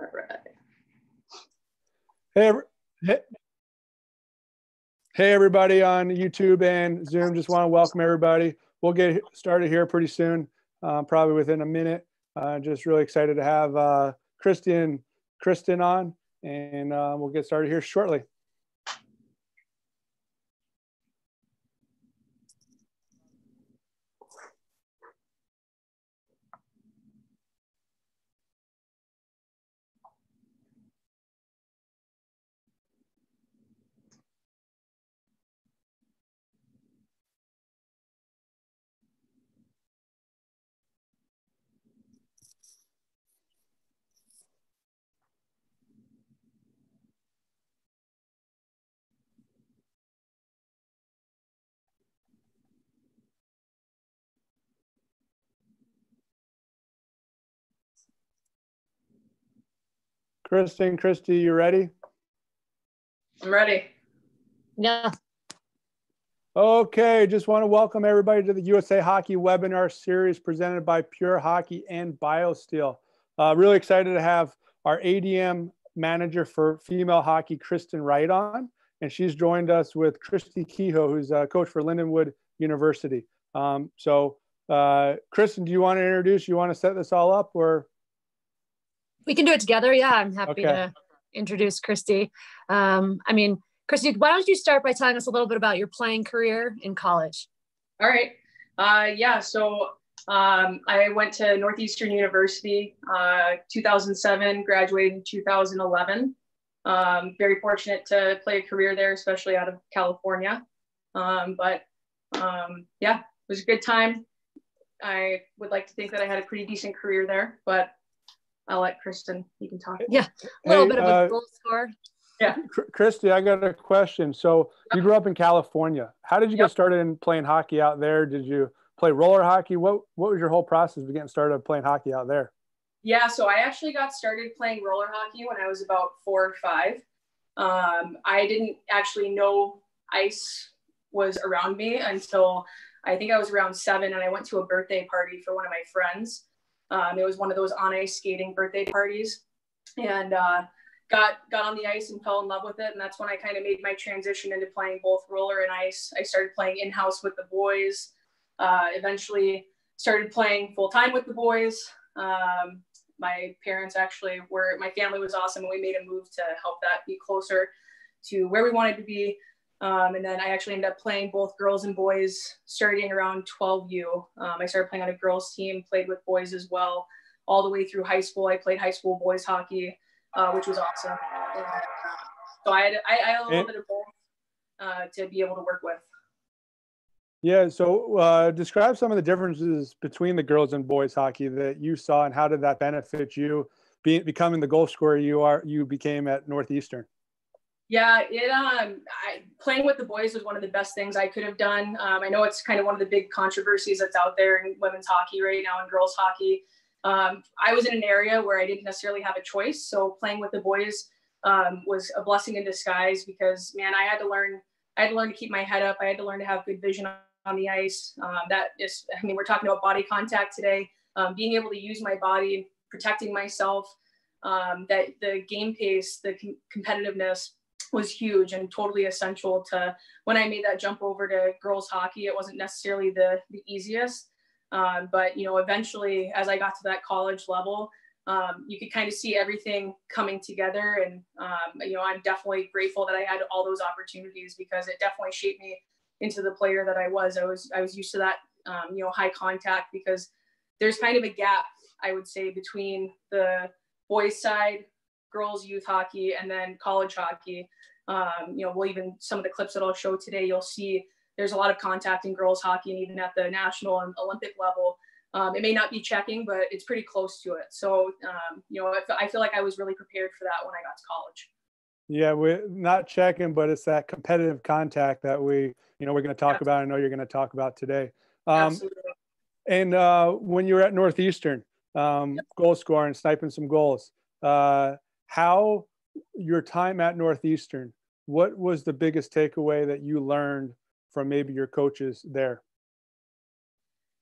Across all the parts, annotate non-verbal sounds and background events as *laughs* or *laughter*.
All right. Hey, hey, everybody on YouTube and Zoom. Just want to welcome everybody. We'll get started here pretty soon, uh, probably within a minute. Uh, just really excited to have uh, Kristen, Kristen on, and uh, we'll get started here shortly. Kristen, Kristi, you ready? I'm ready. Yeah. Okay, just want to welcome everybody to the USA Hockey webinar series presented by Pure Hockey and BioSteel. Uh, really excited to have our ADM manager for female hockey, Kristen Wright, on. And she's joined us with Kristi Kehoe, who's a coach for Lindenwood University. Um, so, uh, Kristen, do you want to introduce? You want to set this all up or? We can do it together. Yeah, I'm happy Okay. to introduce Kristi. Um, I mean, Kristi, why don't you start by telling us a little bit about your playing career in college? All right. Uh, yeah. So um, I went to Northeastern University, uh, 2007, graduated in 2011. Um, very fortunate to play a career there, especially out of California. Um, but um, yeah, it was a good time. I would like to think that I had a pretty decent career there, but I'll let Kristen, you can talk. Yeah. A little Hey, bit of uh, a goal score. Yeah. Kristi, I got a question. So you grew up in California. How did you Yep. get started in playing hockey out there? Did you play roller hockey? What What was your whole process of getting started playing hockey out there? Yeah, so I actually got started playing roller hockey when I was about four or five. Um, I didn't actually know ice was around me until I think I was around seven, and I went to a birthday party for one of my friends. Um, it was one of those on ice skating birthday parties, and uh, got got on the ice and fell in love with it. And that's when I kind of made my transition into playing both roller and ice. I started playing in house with the boys. Uh, eventually, started playing full time with the boys. Um, my parents actually were my family was awesome and we made a move to help that be closer to where we wanted to be um, and then i actually ended up playing both girls and boys starting around 12u um, i started playing on a girls team played with boys as well all the way through high school i played high school boys hockey uh, which was awesome And, so i had I, I had a little And- bit of both uh, to be able to work with Yeah. So uh, describe some of the differences between the girls and boys hockey that you saw, and how did that benefit you, being becoming the goal scorer you are you became at Northeastern? Yeah, it um I, playing with the boys was one of the best things I could have done. Um, I know it's kind of one of the big controversies that's out there in women's hockey right now and girls hockey. Um, I was in an area where I didn't necessarily have a choice, so playing with the boys um, was a blessing in disguise because man, I had to learn I had to learn to keep my head up. I had to learn to have good vision on the ice. Um, that is, I mean, we're talking about body contact today. Um, being able to use my body, protecting myself. Um, that the game pace, the com- competitiveness was huge and totally essential to when I made that jump over to girls hockey. It wasn't necessarily the the easiest, um, but you know, eventually as I got to that college level, um, you could kind of see everything coming together. And um, you know, I'm definitely grateful that I had all those opportunities because it definitely shaped me into the player that I was. I was I was used to that um, you know high contact because there's kind of a gap I would say between the boys side, girls youth hockey, and then college hockey. Um, you know, we'll even some of the clips that I'll show today, you'll see there's a lot of contact in girls hockey and even at the national and Olympic level. Um, it may not be checking, but it's pretty close to it. So, um, you know, I fe- I feel like I was really prepared for that when I got to college. Yeah, we're not checking, but it's that competitive contact that we, you know, we're going to talk Yes. about. I know you're going to talk about today. Um, Absolutely. and uh, when you were at Northeastern, um, goal scoring, sniping some goals, uh, how your time at Northeastern, what was the biggest takeaway that you learned from maybe your coaches there?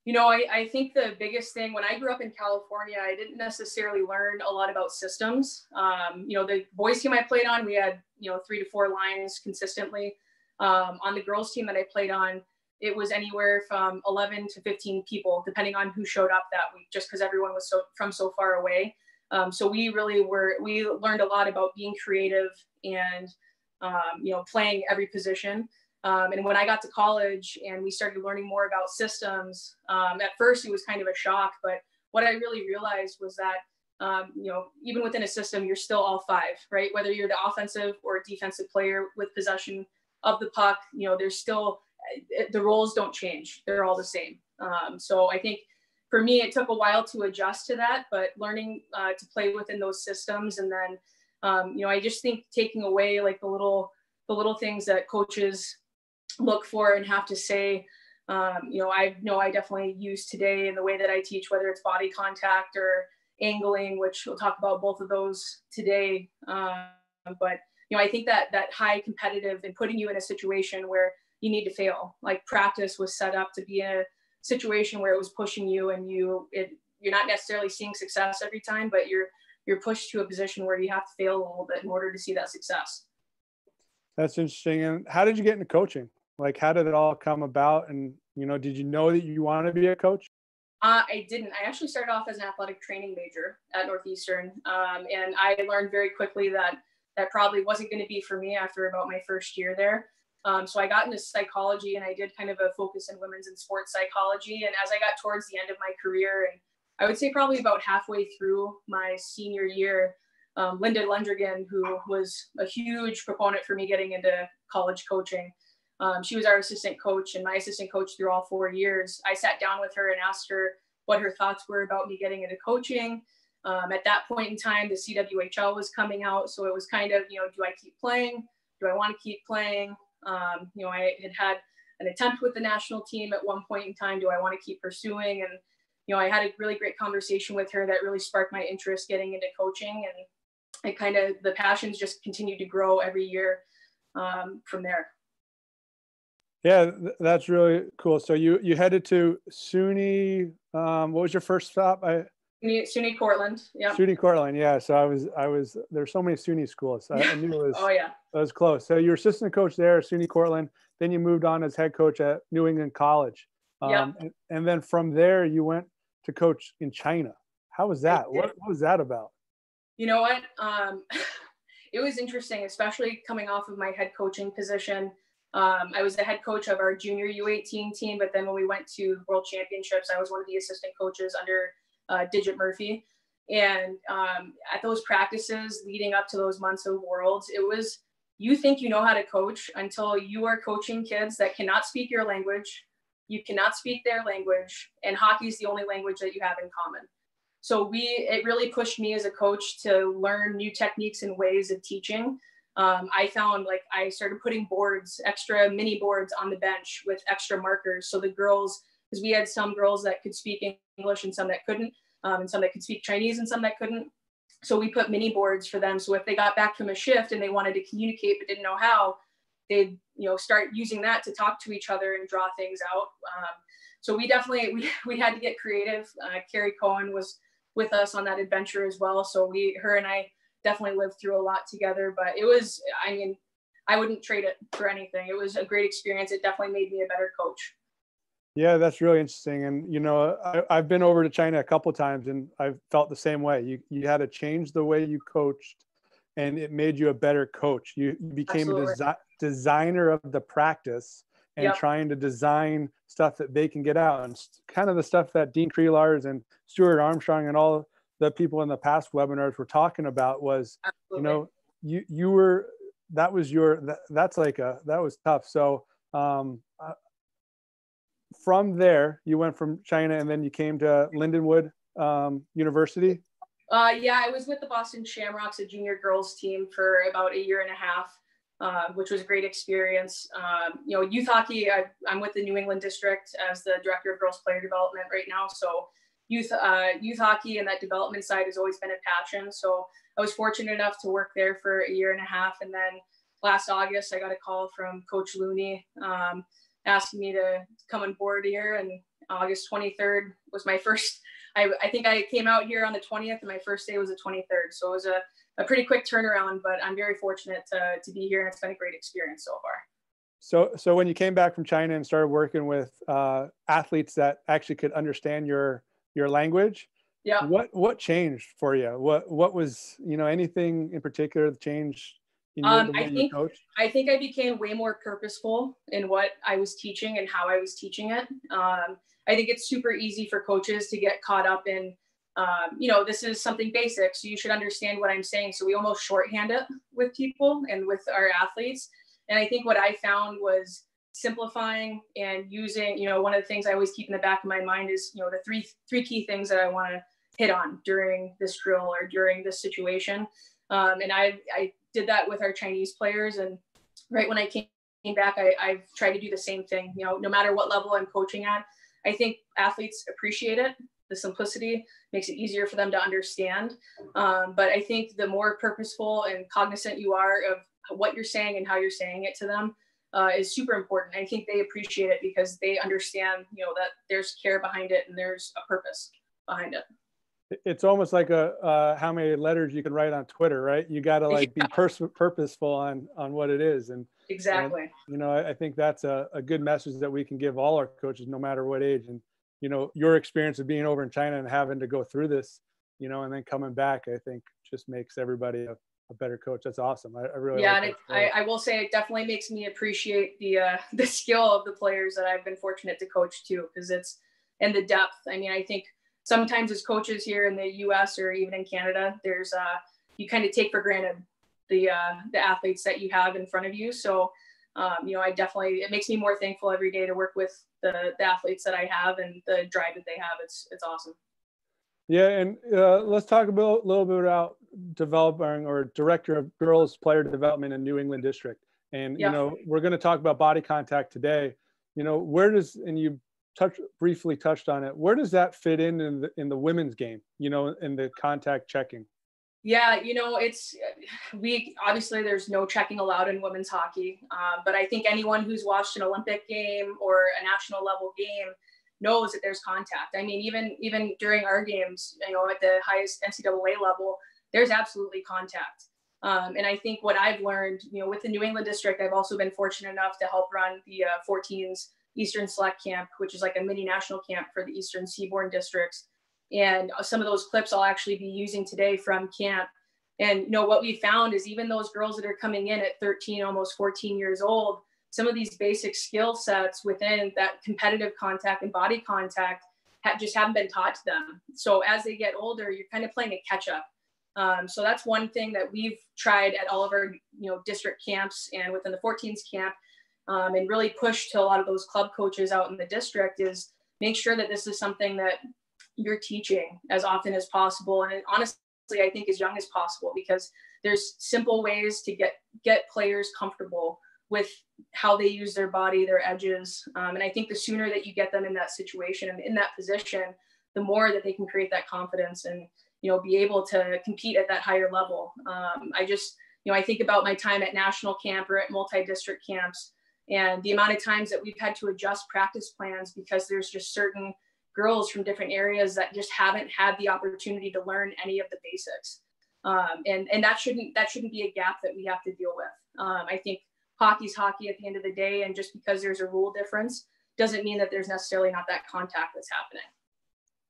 You know, I, I think the biggest thing when I grew up in California, I didn't necessarily learn a lot about systems. Um, you know, the boys team I played on, we had, you know, three to four lines consistently. Um, on the girls team that I played on, it was anywhere from 11 to 15 people, depending on who showed up that week, just because everyone was so from so far away. Um, so we really were, we learned a lot about being creative and, um, you know, playing every position. Um, and when I got to college and we started learning more about systems, um, at first it was kind of a shock, but what I really realized was that, um, you know, even within a system, you're still all five, right? Whether you're the offensive or defensive player with possession of the puck, you know, there's still, the roles don't change. They're all the same. Um, so I think for me, it took a while to adjust to that, but learning uh, to play within those systems and then, um, you know, I just think taking away like the little, the little things that coaches look for and have to say um, you know i know i definitely use today in the way that i teach whether it's body contact or angling which we'll talk about both of those today um, but you know i think that that high competitive and putting you in a situation where you need to fail like practice was set up to be a situation where it was pushing you and you it you're not necessarily seeing success every time but you're you're pushed to a position where you have to fail a little bit in order to see that success that's interesting and how did you get into coaching like, how did it all come about? And, you know, did you know that you wanted to be a coach? Uh, I didn't. I actually started off as an athletic training major at Northeastern. Um, and I learned very quickly that that probably wasn't going to be for me after about my first year there. Um, so I got into psychology and I did kind of a focus in women's and sports psychology. And as I got towards the end of my career, and I would say probably about halfway through my senior year, um, Linda Lundgren, who was a huge proponent for me getting into college coaching, um, she was our assistant coach and my assistant coach through all four years. I sat down with her and asked her what her thoughts were about me getting into coaching. Um, at that point in time, the CWHL was coming out. So it was kind of, you know, do I keep playing? Do I want to keep playing? Um, you know, I had had an attempt with the national team at one point in time. Do I want to keep pursuing? And, you know, I had a really great conversation with her that really sparked my interest getting into coaching. And it kind of, the passions just continued to grow every year um, from there. Yeah, that's really cool. So you you headed to SUNY. Um, what was your first stop? I, SUNY Cortland. Yeah. SUNY Cortland. Yeah. So I was I was there's so many SUNY schools. I, I knew it was. *laughs* oh yeah. It was close. So you were assistant coach there SUNY Cortland. Then you moved on as head coach at New England College. Um, yeah. And, and, then from there you went to coach in China. How was that? What, what was that about? You know what? Um, *laughs* it was interesting, especially coming off of my head coaching position. Um, I was the head coach of our junior U18 team, but then when we went to World Championships, I was one of the assistant coaches under uh, Digit Murphy. And um, at those practices leading up to those months of Worlds, it was you think you know how to coach until you are coaching kids that cannot speak your language, you cannot speak their language, and hockey is the only language that you have in common. So we it really pushed me as a coach to learn new techniques and ways of teaching um, I found like I started putting boards, extra mini boards on the bench with extra markers. So the girls, because we had some girls that could speak English and some that couldn't, um, and some that could speak Chinese and some that couldn't. So we put mini boards for them. So if they got back from a shift and they wanted to communicate but didn't know how, they'd you know start using that to talk to each other and draw things out. Um, so we definitely *laughs* we, we had to get creative. Uh, Carrie Cohen was with us on that adventure as well. So we her and I definitely lived through a lot together. But it was, I mean, I wouldn't trade it for anything. It was a great experience. It definitely made me a better coach. Yeah, that's really interesting. And you know, I, have been over to China a couple times, and I've felt the same way. You you had to change the way you coached, and it made you a better coach. You, you became Absolutely. a desi- designer of the practice and yep. trying to design stuff that they can get out, and kind of the stuff that Dean Creelars and Stuart Armstrong and all the people in the past webinars were talking about was Absolutely. you know you you were that was your that, that's like a that was tough so um from there you went from china and then you came to lindenwood um, university uh, yeah i was with the boston shamrocks a junior girls team for about a year and a half uh, which was a great experience. Um, you know, youth hockey, I, am with the New England district as the director of girls player development right now. So youth uh, youth hockey and that development side has always been a passion. So I was fortunate enough to work there for a year and a half, and then last August I got a call from Coach Looney um, asking me to come on board here, and August 23rd was my first. *laughs* I, I think I came out here on the 20th, and my first day was the 23rd. So it was a, a pretty quick turnaround, but I'm very fortunate to, to be here, and it's been a great experience so far. So, so when you came back from China and started working with uh, athletes that actually could understand your your language, yeah, what what changed for you? What what was you know anything in particular that changed? Um, I think I think I became way more purposeful in what I was teaching and how I was teaching it. Um, I think it's super easy for coaches to get caught up in, um, you know, this is something basic, so you should understand what I'm saying. So we almost shorthand it with people and with our athletes. And I think what I found was simplifying and using, you know, one of the things I always keep in the back of my mind is, you know, the three three key things that I want to hit on during this drill or during this situation. Um, and I I did that with our Chinese players, and right when I came back, I, I've tried to do the same thing. You know, no matter what level I'm coaching at, I think athletes appreciate it. The simplicity makes it easier for them to understand. Um, but I think the more purposeful and cognizant you are of what you're saying and how you're saying it to them uh, is super important. I think they appreciate it because they understand, you know, that there's care behind it and there's a purpose behind it. It's almost like a uh, how many letters you can write on Twitter, right? You got to like be pers- purposeful on on what it is, and exactly. And, you know, I, I think that's a, a good message that we can give all our coaches, no matter what age. And you know, your experience of being over in China and having to go through this, you know, and then coming back, I think just makes everybody a a better coach. That's awesome. I, I really yeah. Like and it, I, I will say it definitely makes me appreciate the uh, *laughs* the skill of the players that I've been fortunate to coach too, because it's and the depth. I mean, I think sometimes as coaches here in the U.S. or even in Canada, there's uh, you kind of take for granted the uh, the athletes that you have in front of you. So um, you know, I definitely it makes me more thankful every day to work with the, the athletes that I have and the drive that they have. It's it's awesome. Yeah, and uh, let's talk a little bit about developing or director of girls player development in New England District. And yeah. you know, we're going to talk about body contact today. You know, where does and you touch briefly touched on it. Where does that fit in in the, in the women's game? You know, in the contact checking. Yeah, you know, it's we obviously there's no checking allowed in women's hockey, uh, but I think anyone who's watched an Olympic game or a national level game knows that there's contact. I mean, even even during our games, you know, at the highest NCAA level, there's absolutely contact. Um, and I think what I've learned, you know, with the New England district, I've also been fortunate enough to help run the uh, 14s Eastern Select Camp, which is like a mini national camp for the Eastern Seaboard districts. And some of those clips I'll actually be using today from camp. And you know what we found is even those girls that are coming in at 13, almost 14 years old, some of these basic skill sets within that competitive contact and body contact have, just haven't been taught to them. So as they get older, you're kind of playing a catch up. Um, so that's one thing that we've tried at all of our you know district camps and within the 14s camp, um, and really push to a lot of those club coaches out in the district is make sure that this is something that you're teaching as often as possible, and honestly, I think as young as possible because there's simple ways to get get players comfortable with how they use their body, their edges. Um, and I think the sooner that you get them in that situation and in that position, the more that they can create that confidence and, you know, be able to compete at that higher level. Um, I just, you know, I think about my time at national camp or at multi-district camps and the amount of times that we've had to adjust practice plans because there's just certain girls from different areas that just haven't had the opportunity to learn any of the basics. Um, and, and that shouldn't, that shouldn't be a gap that we have to deal with. Um, I think hockey's hockey at the end of the day. And just because there's a rule difference doesn't mean that there's necessarily not that contact that's happening.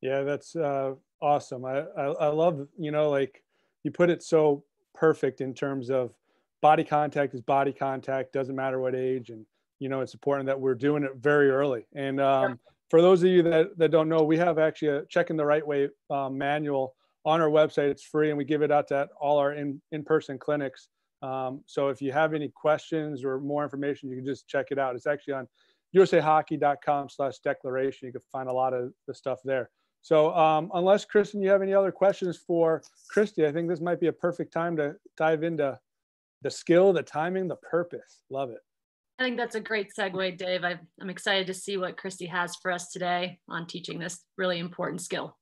Yeah, that's uh, awesome. I, I, I love, you know, like you put it so perfect in terms of body contact is body contact, doesn't matter what age. And, you know, it's important that we're doing it very early. And um, for those of you that, that don't know, we have actually a checking the right way um, manual on our website. It's free and we give it out to all our in, in-person clinics. Um, so if you have any questions or more information, you can just check it out. It's actually on usahockey.com slash declaration. You can find a lot of the stuff there. So um, unless Kristen, you have any other questions for Kristi, I think this might be a perfect time to dive into the skill, the timing, the purpose. Love it. I think that's a great segue, Dave. i am excited to see what Kristi has for us today on teaching this really important skill.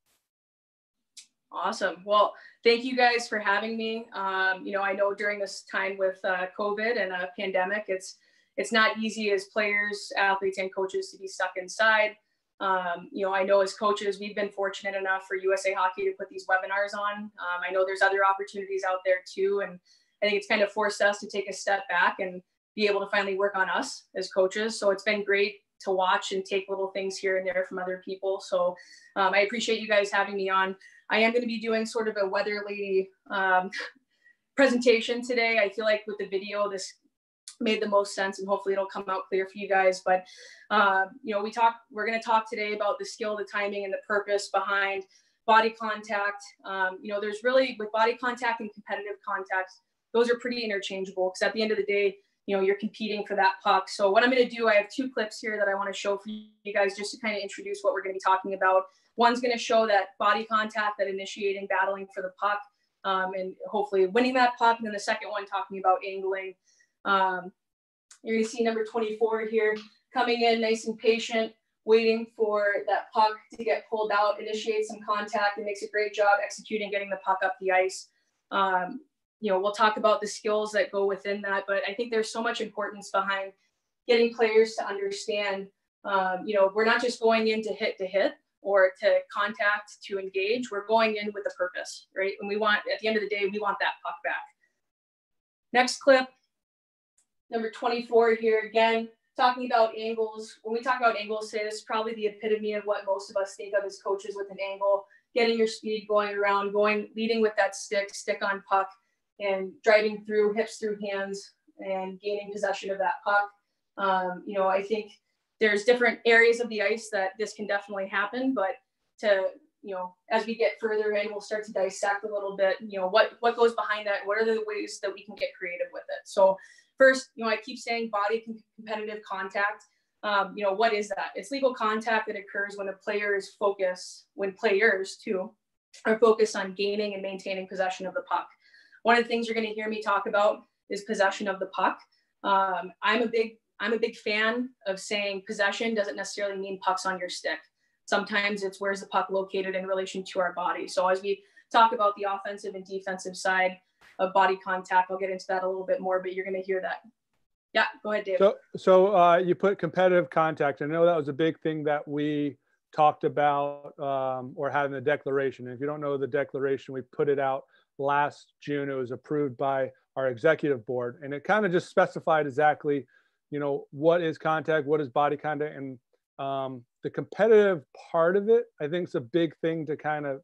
Awesome. Well, thank you guys for having me. Um, you know, I know during this time with uh, COVID and a pandemic, it's it's not easy as players, athletes, and coaches to be stuck inside. Um, you know, I know as coaches, we've been fortunate enough for USA Hockey to put these webinars on. Um, I know there's other opportunities out there too. And I think it's kind of forced us to take a step back and be able to finally work on us as coaches. So it's been great to watch and take little things here and there from other people. So um, I appreciate you guys having me on. I am going to be doing sort of a weather lady um, *laughs* presentation today. I feel like with the video, this made the most sense and hopefully it'll come out clear for you guys. But, uh, you know, we talk, we're going to talk today about the skill, the timing and the purpose behind body contact. Um, you know, there's really with body contact and competitive contact, those are pretty interchangeable because at the end of the day, you know, you're competing for that puck. So what I'm going to do, I have two clips here that I want to show for you guys just to kind of introduce what we're going to be talking about. One's going to show that body contact, that initiating, battling for the puck, um, and hopefully winning that puck. And then the second one talking about angling. Um, you're going to see number 24 here coming in nice and patient, waiting for that puck to get pulled out, initiates some contact, and makes a great job executing getting the puck up the ice. Um, you know, we'll talk about the skills that go within that, but I think there's so much importance behind getting players to understand, um, you know, we're not just going in to hit to hit or to contact to engage, we're going in with a purpose, right? And we want, at the end of the day, we want that puck back. Next clip, number 24 here again, talking about angles. When we talk about angles, say this is probably the epitome of what most of us think of as coaches with an angle, getting your speed going around, going, leading with that stick, stick on puck, and driving through hips through hands and gaining possession of that puck. Um, you know, I think there's different areas of the ice that this can definitely happen, but to you know, as we get further in, we'll start to dissect a little bit, you know, what what goes behind that, what are the ways that we can get creative with it. So first, you know, I keep saying body competitive contact. Um, you know, what is that? It's legal contact that occurs when a player is focused, when players too are focused on gaining and maintaining possession of the puck. One of the things you're going to hear me talk about is possession of the puck. Um, I'm a big I'm a big fan of saying possession doesn't necessarily mean pucks on your stick. Sometimes it's where's the puck located in relation to our body. So as we talk about the offensive and defensive side of body contact, I'll get into that a little bit more, but you're going to hear that. Yeah, go ahead, Dave. So, so uh, you put competitive contact. I know that was a big thing that we talked about um, or had in the declaration. And if you don't know the declaration, we put it out last June. It was approved by our executive board, and it kind of just specified exactly, you know, what is contact, what is body contact, and um, the competitive part of it. I think is a big thing to kind of,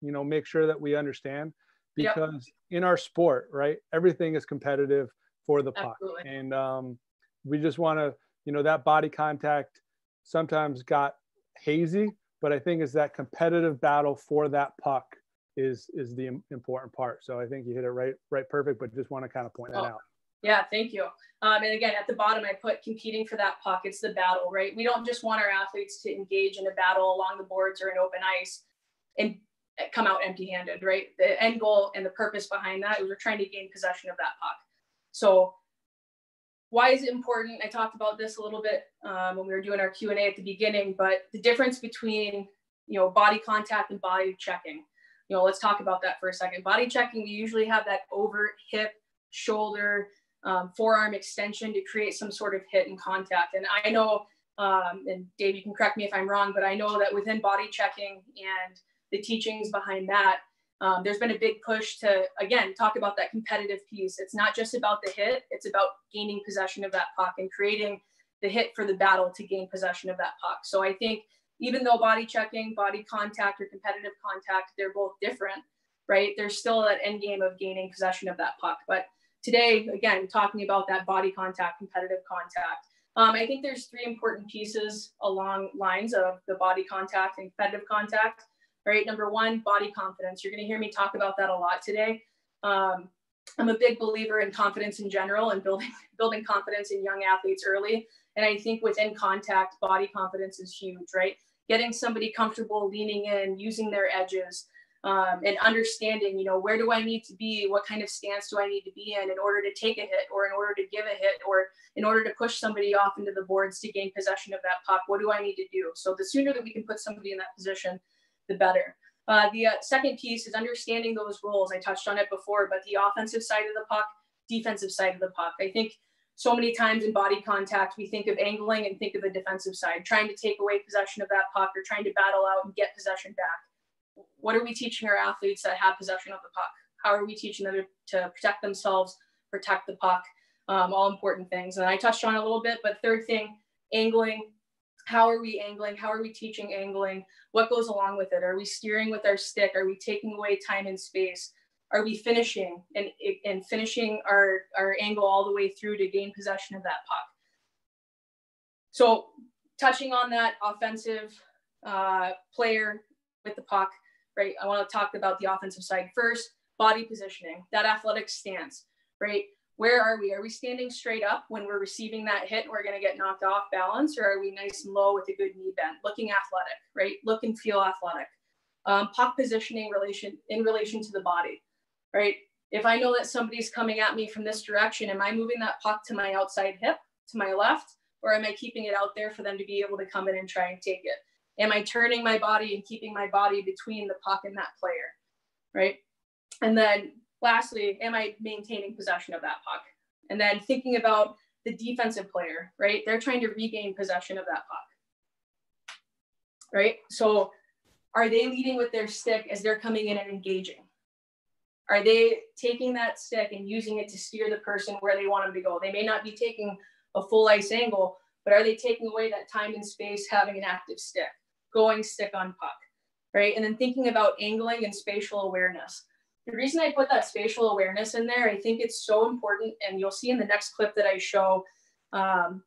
you know, make sure that we understand because yep. in our sport, right, everything is competitive for the puck, Absolutely. and um, we just want to, you know, that body contact sometimes got hazy, but I think is that competitive battle for that puck is is the important part. So I think you hit it right right perfect, but just want to kind of point oh, that out. Yeah, thank you. Um, and again, at the bottom, I put competing for that puck. It's the battle, right? We don't just want our athletes to engage in a battle along the boards or in open ice and come out empty-handed, right? The end goal and the purpose behind that is we're trying to gain possession of that puck. So why is it important? I talked about this a little bit um, when we were doing our Q&A at the beginning, but the difference between, you know, body contact and body checking you know, let's talk about that for a second. Body checking, we usually have that over hip, shoulder, um, forearm extension to create some sort of hit and contact. And I know, um, and Dave, you can correct me if I'm wrong, but I know that within body checking and the teachings behind that, um, there's been a big push to, again, talk about that competitive piece. It's not just about the hit, it's about gaining possession of that puck and creating the hit for the battle to gain possession of that puck. So I think even though body checking, body contact, or competitive contact, they're both different, right? There's still that end game of gaining possession of that puck. But today, again, talking about that body contact, competitive contact. Um, I think there's three important pieces along lines of the body contact and competitive contact, right? Number one, body confidence. You're going to hear me talk about that a lot today. Um, I'm a big believer in confidence in general and building *laughs* building confidence in young athletes early. And I think within contact, body confidence is huge, right? Getting somebody comfortable leaning in, using their edges, um, and understanding, you know, where do I need to be? What kind of stance do I need to be in in order to take a hit or in order to give a hit or in order to push somebody off into the boards to gain possession of that puck? What do I need to do? So the sooner that we can put somebody in that position, the better. Uh, the uh, second piece is understanding those roles. I touched on it before, but the offensive side of the puck, defensive side of the puck. I think so many times in body contact, we think of angling and think of the defensive side, trying to take away possession of that puck or trying to battle out and get possession back. What are we teaching our athletes that have possession of the puck? How are we teaching them to protect themselves, protect the puck? Um, all important things. And I touched on a little bit, but third thing, angling. How are we angling? How are we teaching angling? What goes along with it? Are we steering with our stick? Are we taking away time and space? are we finishing and, and finishing our, our angle all the way through to gain possession of that puck? So touching on that offensive uh, player with the puck, right? I want to talk about the offensive side first. Body positioning, that athletic stance, right? Where are we? Are we standing straight up when we're receiving that hit we're going to get knocked off balance, or are we nice and low with a good knee bend, looking athletic, right? Look and feel athletic. Um, puck positioning relation in relation to the body right? If I know that somebody's coming at me from this direction, am I moving that puck to my outside hip, to my left, or am I keeping it out there for them to be able to come in and try and take it? Am I turning my body and keeping my body between the puck and that player, right? And then lastly, am I maintaining possession of that puck? And then thinking about the defensive player, right? They're trying to regain possession of that puck, right? So are they leading with their stick as they're coming in and engaging? Are they taking that stick and using it to steer the person where they want them to go? They may not be taking a full ice angle, but are they taking away that time and space having an active stick, going stick on puck, right? And then thinking about angling and spatial awareness. The reason I put that spatial awareness in there, I think it's so important, and you'll see in the next clip that I show um,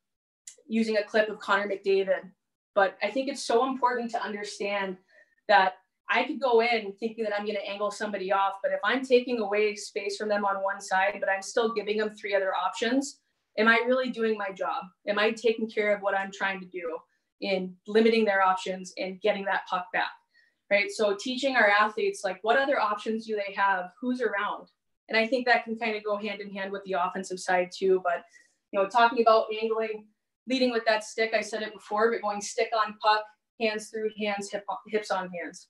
using a clip of Connor McDavid. But I think it's so important to understand that I could go in thinking that I'm going to angle somebody off, but if I'm taking away space from them on one side, but I'm still giving them three other options, am I really doing my job? Am I taking care of what I'm trying to do in limiting their options and getting that puck back? Right. So teaching our athletes like what other options do they have? Who's around? And I think that can kind of go hand in hand with the offensive side too. But you know, talking about angling, leading with that stick, I said it before, but going stick on puck, hands through hands, hip, hips on hands.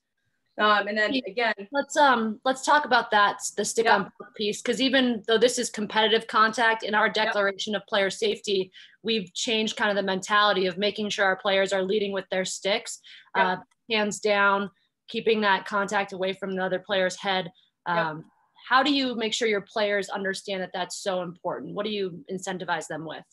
Um, and then again, let's um let's talk about that the stick yeah. on piece because even though this is competitive contact in our declaration of player safety, we've changed kind of the mentality of making sure our players are leading with their sticks, uh, hands down, keeping that contact away from the other player's head. Um, How do you make sure your players understand that that's so important? What do you incentivize them with?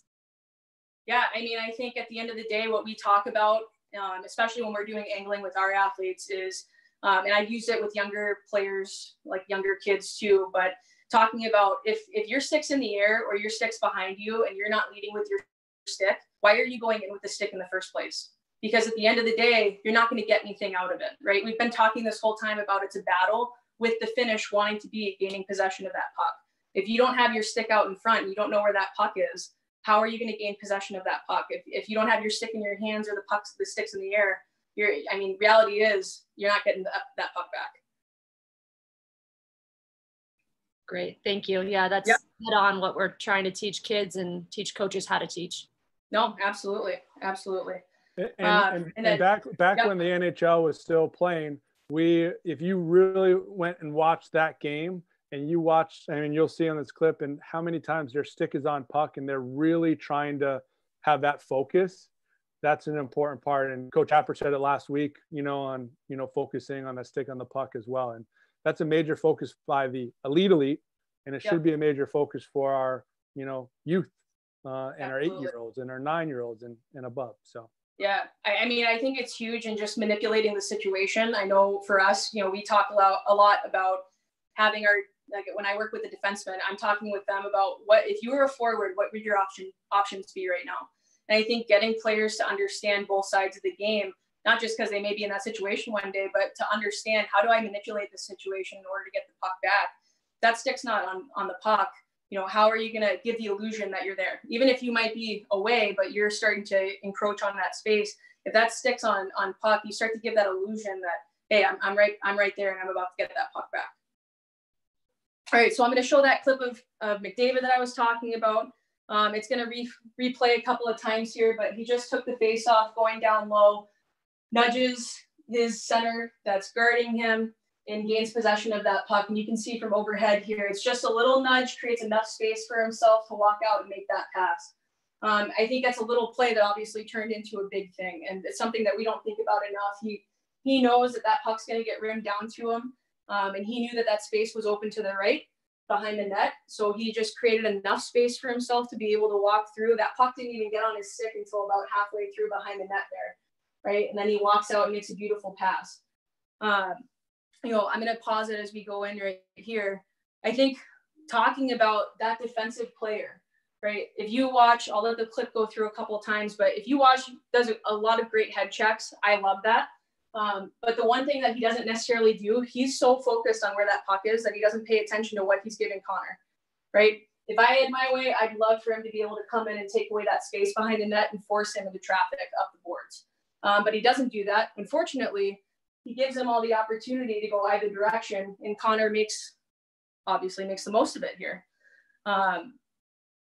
Yeah, I mean, I think at the end of the day, what we talk about, um, especially when we're doing angling with our athletes, is um, and I've used it with younger players, like younger kids too. But talking about if if your stick's in the air or your stick's behind you and you're not leading with your stick, why are you going in with the stick in the first place? Because at the end of the day, you're not going to get anything out of it, right? We've been talking this whole time about it's a battle with the finish wanting to be gaining possession of that puck. If you don't have your stick out in front, you don't know where that puck is. How are you going to gain possession of that puck? If, if you don't have your stick in your hands or the pucks, the sticks in the air, you're i mean reality is you're not getting that, that puck back great thank you yeah that's yep. on what we're trying to teach kids and teach coaches how to teach no absolutely absolutely and, um, and, and, then, back back yep. when the nhl was still playing we if you really went and watched that game and you watch i mean you'll see on this clip and how many times their stick is on puck and they're really trying to have that focus that's an important part. And Coach Happer said it last week, you know, on, you know, focusing on that stick on the puck as well. And that's a major focus by the elite elite. And it yep. should be a major focus for our, you know, youth uh, and Absolutely. our eight year olds and our nine year olds and, and above. So. Yeah, I, I, mean, I think it's huge in just manipulating the situation. I know for us, you know, we talk a lot, a lot about having our like when I work with the defenseman, I'm talking with them about what if you were a forward, what would your option options be right now? And I think getting players to understand both sides of the game, not just because they may be in that situation one day, but to understand how do I manipulate the situation in order to get the puck back. That stick's not on, on the puck. You know, how are you going to give the illusion that you're there? Even if you might be away, but you're starting to encroach on that space. If that sticks on on puck, you start to give that illusion that, hey, I'm, I'm right, I'm right there and I'm about to get that puck back. All right, so I'm going to show that clip of, of McDavid that I was talking about. Um, it's going to re- replay a couple of times here, but he just took the face off going down low, nudges his center that's guarding him, and gains possession of that puck. And you can see from overhead here, it's just a little nudge, creates enough space for himself to walk out and make that pass. Um, I think that's a little play that obviously turned into a big thing. And it's something that we don't think about enough. He, he knows that that puck's going to get rimmed down to him. Um, and he knew that that space was open to the right behind the net. So he just created enough space for himself to be able to walk through. That puck didn't even get on his stick until about halfway through behind the net there, right? And then he walks out and makes a beautiful pass. Um, you know, I'm going to pause it as we go in right here. I think talking about that defensive player, right? If you watch, I'll let the clip go through a couple of times, but if you watch, does a, a lot of great head checks. I love that. Um, but the one thing that he doesn't necessarily do, he's so focused on where that puck is that he doesn't pay attention to what he's giving Connor, right? If I had my way, I'd love for him to be able to come in and take away that space behind the net and force him into traffic up the boards. Um, but he doesn't do that. Unfortunately, he gives him all the opportunity to go either direction, and Connor makes obviously makes the most of it here. Um,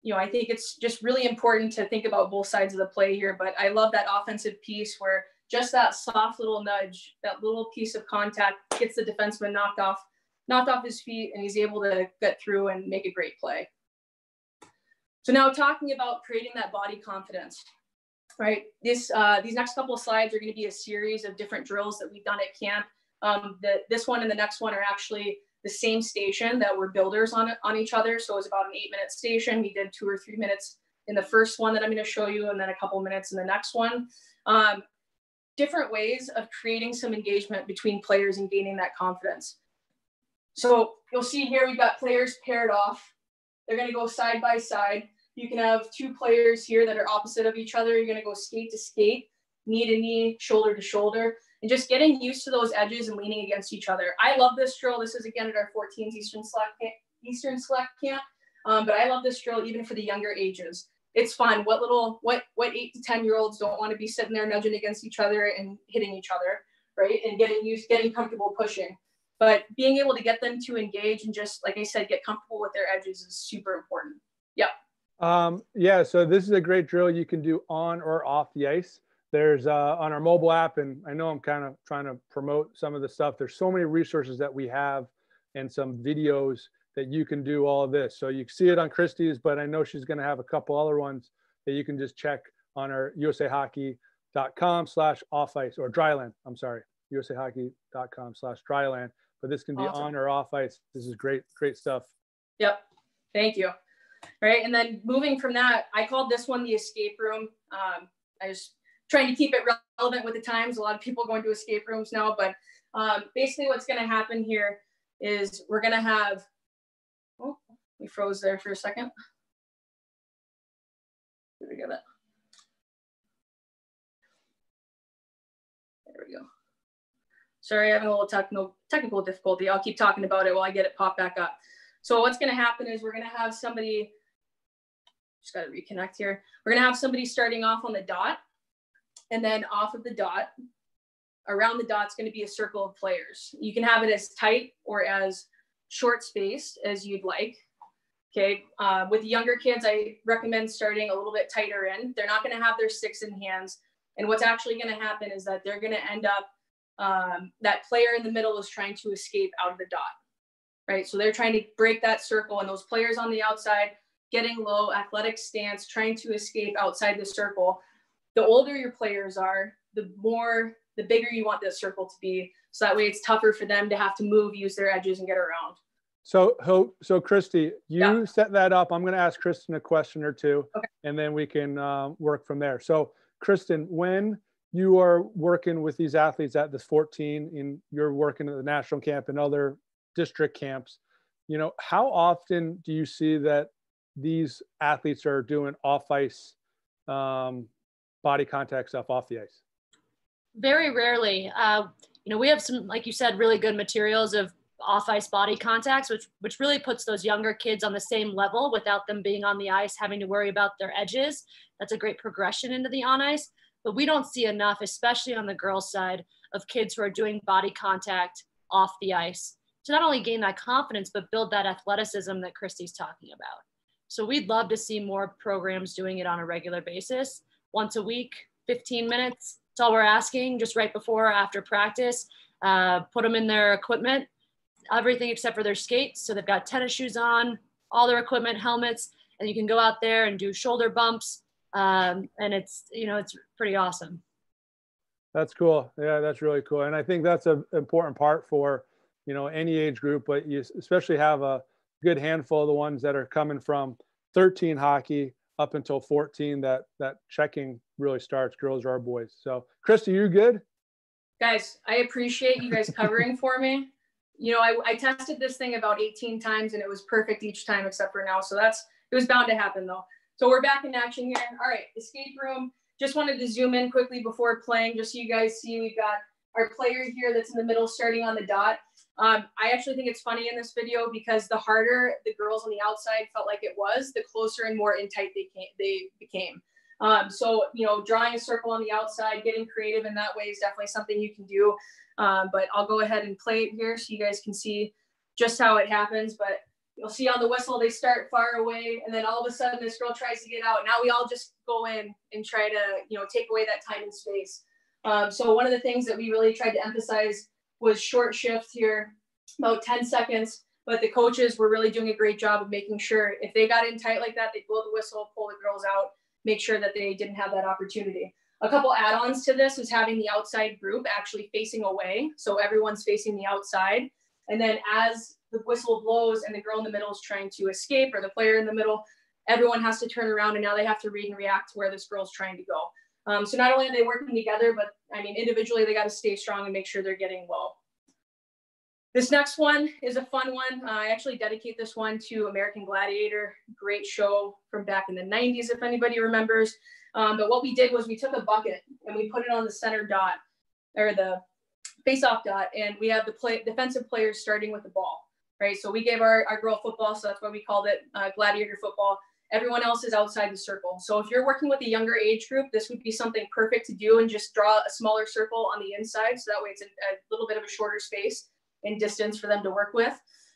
you know, I think it's just really important to think about both sides of the play here. But I love that offensive piece where just that soft little nudge, that little piece of contact gets the defenseman knocked off, knocked off his feet, and he's able to get through and make a great play. So now talking about creating that body confidence, right? This uh, these next couple of slides are going to be a series of different drills that we've done at camp. Um, the, this one and the next one are actually the same station that were builders on on each other. So it was about an eight minute station. We did two or three minutes in the first one that I'm going to show you, and then a couple minutes in the next one. Um, different ways of creating some engagement between players and gaining that confidence. So you'll see here we've got players paired off. They're going to go side by side. You can have two players here that are opposite of each other. You're going to go skate to skate, knee to knee, shoulder to shoulder, and just getting used to those edges and leaning against each other. I love this drill. This is again at our 14s Eastern Select camp, Eastern Select camp, um, but I love this drill even for the younger ages it's fun. What little what what eight to ten year olds don't want to be sitting there nudging against each other and hitting each other, right? And getting used, getting comfortable pushing. But being able to get them to engage and just like I said, get comfortable with their edges is super important. Yep. Um, yeah. So this is a great drill you can do on or off the ice. There's uh, on our mobile app, and I know I'm kind of trying to promote some of the stuff. There's so many resources that we have and some videos that you can do all of this. So you see it on Kristi's, but I know she's going to have a couple other ones that you can just check on our usahockey.com slash off ice or dryland. I'm sorry, usahockey.com slash dryland. But this can be awesome. on or off ice. This is great, great stuff. Yep. Thank you. Right. And then moving from that, I called this one the escape room. Um, I was trying to keep it relevant with the times. A lot of people going to escape rooms now, but um, basically what's going to happen here is we're going to have Oh, we froze there for a second. Did we it? There we go. Sorry, having a little technical technical difficulty. I'll keep talking about it while I get it popped back up. So what's going to happen is we're going to have somebody, just got to reconnect here. We're going to have somebody starting off on the dot and then off of the dot, around the dot is going to be a circle of players. You can have it as tight or as short spaced as you'd like. Okay, uh, with younger kids, I recommend starting a little bit tighter in. They're not going to have their sticks in hands. And what's actually going to happen is that they're going to end up, um, that player in the middle is trying to escape out of the dot, right? So they're trying to break that circle, and those players on the outside getting low, athletic stance, trying to escape outside the circle. The older your players are, the more, the bigger you want that circle to be. So that way it's tougher for them to have to move, use their edges, and get around. So, so Kristi, you yeah. set that up. I'm going to ask Kristen a question or two, okay. and then we can uh, work from there. So, Kristen, when you are working with these athletes at this 14, and you're working at the national camp and other district camps, you know, how often do you see that these athletes are doing off ice um, body contact stuff off the ice? Very rarely. Uh, you know, we have some, like you said, really good materials of off ice body contacts, which which really puts those younger kids on the same level without them being on the ice having to worry about their edges. That's a great progression into the on ice. But we don't see enough, especially on the girls' side, of kids who are doing body contact off the ice to not only gain that confidence, but build that athleticism that Kristi's talking about. So we'd love to see more programs doing it on a regular basis, once a week, 15 minutes. That's all we're asking, just right before or after practice uh, put them in their equipment, everything except for their skates. So they've got tennis shoes on, all their equipment, helmets, and you can go out there and do shoulder bumps. Um, and it's, you know, it's pretty awesome. That's cool. Yeah, that's really cool. And I think that's an important part for, you know, any age group, but you especially have a good handful of the ones that are coming from 13 hockey up until 14 that that checking really starts girls or boys. So, Kristi, you good? Guys, I appreciate you guys covering for me. You know, I, I tested this thing about 18 times and it was perfect each time except for now. So that's it was bound to happen though. So we're back in action here. All right, escape room. Just wanted to zoom in quickly before playing, just so you guys see we've got our player here that's in the middle starting on the dot. Um, I actually think it's funny in this video because the harder the girls on the outside felt like it was, the closer and more in tight they, came, they became. Um, so, you know, drawing a circle on the outside, getting creative in that way is definitely something you can do. Um, but I'll go ahead and play it here so you guys can see just how it happens. But you'll see on the whistle, they start far away. And then all of a sudden this girl tries to get out. Now we all just go in and try to, you know, take away that time and space. Um, so one of the things that we really tried to emphasize was short shifts here, about 10 seconds. But the coaches were really doing a great job of making sure if they got in tight like that, they blow the whistle, pull the girls out, make sure that they didn't have that opportunity. A couple add-ons to this is having the outside group actually facing away. So everyone's facing the outside. And then as the whistle blows and the girl in the middle is trying to escape or the player in the middle, everyone has to turn around and now they have to read and react to where this girl's trying to go. Um, so not only are they working together, but I mean, individually, they got to stay strong and make sure they're getting well. This next one is a fun one. Uh, I actually dedicate this one to American Gladiator. Great show from back in the 90s, if anybody remembers. Um, but what we did was we took a bucket and we put it on the center dot or the face-off dot, and we have the play, defensive players starting with the ball, right? So we gave our, our girl football, so that's why we called it uh, Gladiator football. Everyone else is outside the circle. So if you're working with a younger age group, this would be something perfect to do and just draw a smaller circle on the inside. So that way it's a, a little bit of a shorter space and distance for them to work with.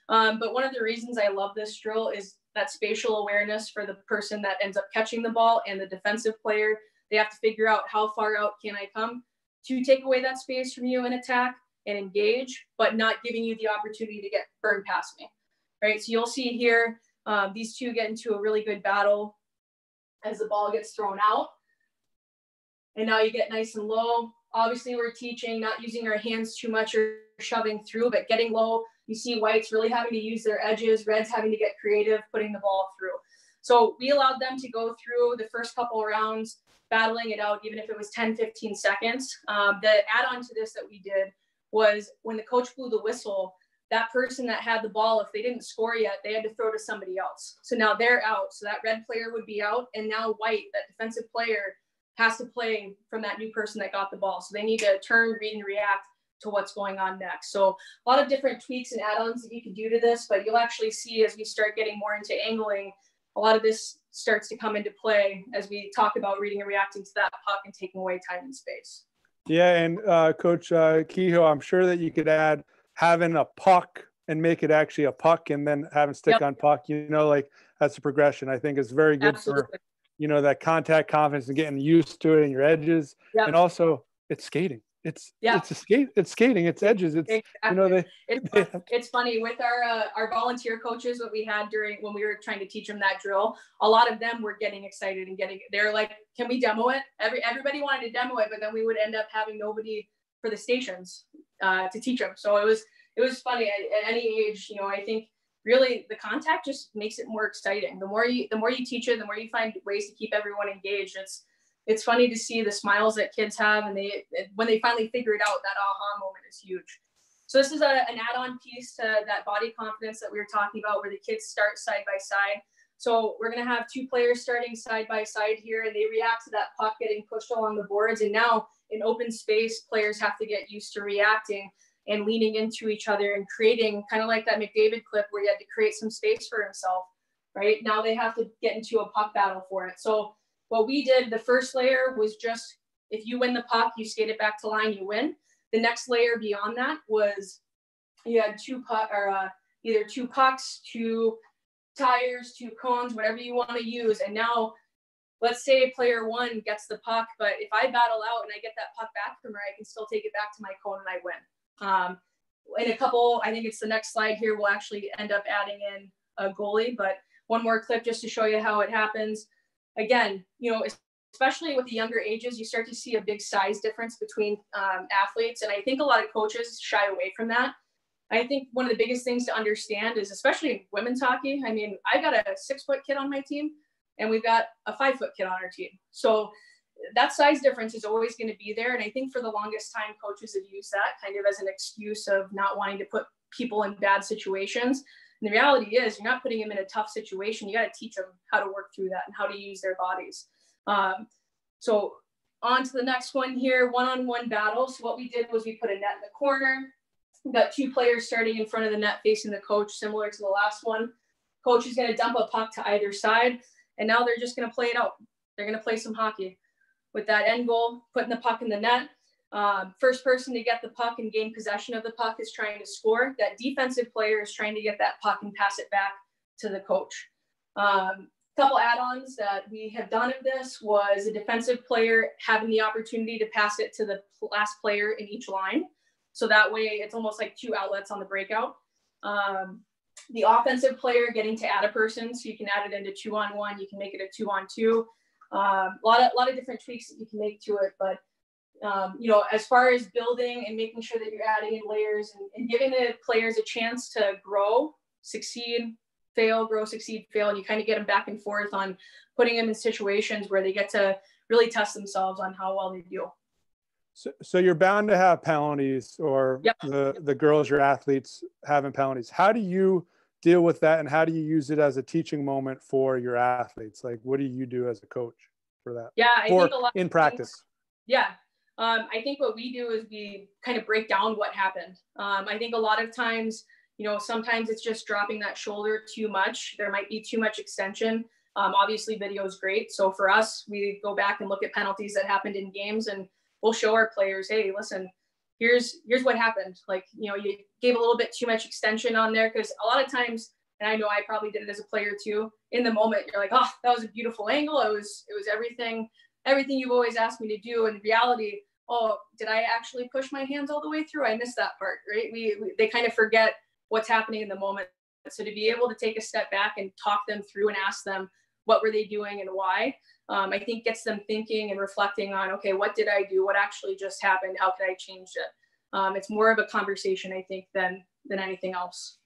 Um, but one of the reasons I love this drill is that spatial awareness for the person that ends up catching the ball and the defensive player. They have to figure out how far out can I come to take away that space from you and attack and engage, but not giving you the opportunity to get burned past me. Right. So you'll see here, um, these two get into a really good battle as the ball gets thrown out. And now you get nice and low. Obviously, we're teaching not using our hands too much or shoving through, but getting low. You see whites really having to use their edges, reds having to get creative, putting the ball through. So we allowed them to go through the first couple rounds, battling it out, even if it was 10, 15 seconds. Um, the add on to this that we did was when the coach blew the whistle, that person that had the ball, if they didn't score yet, they had to throw to somebody else. So now they're out. So that red player would be out. And now white, that defensive player, has to play from that new person that got the ball. So they need to turn, read, and react to what's going on next. So a lot of different tweaks and add-ons that you can do to this, but you'll actually see as we start getting more into angling, a lot of this starts to come into play as we talk about reading and reacting to that puck and taking away time and space. Yeah, and uh, Coach uh, Kehoe, I'm sure that you could add having a puck and make it actually a puck, and then having stick yep. on puck. You know, like that's a progression. I think is very good Absolutely. for you know that contact confidence and getting used to it and your edges, yep. and also it's skating it's yeah it's a skate it's skating it's edges it's exactly. you know they it's, they it's funny with our uh, our volunteer coaches that we had during when we were trying to teach them that drill a lot of them were getting excited and getting they're like can we demo it every everybody wanted to demo it but then we would end up having nobody for the stations uh, to teach them. So it was it was funny. At, at any age you know i think really the contact just makes it more exciting. The more you the more you teach it the more you find ways to keep everyone engaged. It's it's funny to see the smiles that kids have and they when they finally figure it out that aha moment is huge. So this is a, an add-on piece to that body confidence that we were talking about where the kids start side by side so we're going to have two players starting side by side here and they react to that puck getting pushed along the boards. And now in open space players have to get used to reacting and leaning into each other and creating kind of like that mcdavid clip where he had to create some space for himself right? Now they have to get into a puck battle for it. So what we did, the first layer was just if you win the puck, you skate it back to line, you win. The next layer beyond that was you had two puck or uh, either two pucks, two tires, two cones, whatever you want to use. And now let's say player one gets the puck, but if I battle out and I get that puck back from her, I can still take it back to my cone and I win. Um, in a couple, I think it's the next slide here, we'll actually end up adding in a goalie, but one more clip just to show you how it happens. Again, you know, especially with the younger ages, you start to see a big size difference between um, athletes. And I think a lot of coaches shy away from that. I think one of the biggest things to understand is, especially in women's hockey, I mean, I got a six foot kid on my team and we've got a five foot kid on our team. So that size difference is always going to be there. And I think for the longest time, coaches have used that kind of as an excuse of not wanting to put people in bad situations. And the reality is, you're not putting them in a tough situation. You got to teach them how to work through that and how to use their bodies. Um, so on to the next one here, one-on-one battles. So what we did was we put a net in the corner. Got two players starting in front of the net facing the coach, similar to the last one. Coach is going to dump a puck to either side, and now they're just going to play it out. They're going to play some hockey with that end goal, putting the puck in the net. Um, first person to get the puck and gain possession of the puck is trying to score. That defensive player is trying to get that puck and pass it back to the coach. Um, couple add-ons that we have done of this was a defensive player having the opportunity to pass it to the last player in each line. So that way it's almost like two outlets on the breakout. Um, the offensive player getting to add a person. So you can add it into two on one, you can make it a two on two. Um, a lot of, lot of different tweaks that you can make to it, but um, you know, as far as building and making sure that you're adding in layers and, and giving the players a chance to grow, succeed, fail, grow, succeed, fail, and you kind of get them back and forth on putting them in situations where they get to really test themselves on how well they do. So, so you're bound to have penalties or yep. the, the girls, your athletes having penalties. How do you deal with that and how do you use it as a teaching moment for your athletes? Like, what do you do as a coach for that? Yeah, I or think a lot in practice. Things, yeah. Um, I think what we do is we kind of break down what happened. Um, I think a lot of times you know, sometimes it's just dropping that shoulder too much. There might be too much extension. Um, obviously, video is great. So for us, we go back and look at penalties that happened in games, and we'll show our players, hey, listen, here's here's what happened. Like, you know, you gave a little bit too much extension on there because a lot of times, and I know I probably did it as a player too. In the moment, you're like, oh, that was a beautiful angle. It was it was everything everything you've always asked me to do. In reality, oh, did I actually push my hands all the way through? I missed that part, right? We, we they kind of forget what's happening in the moment. So to be able to take a step back and talk them through and ask them what were they doing and why, um, I think gets them thinking and reflecting on, okay, what did I do? What actually just happened? How could I change it? Um, it's more of a conversation, I think, than than anything else.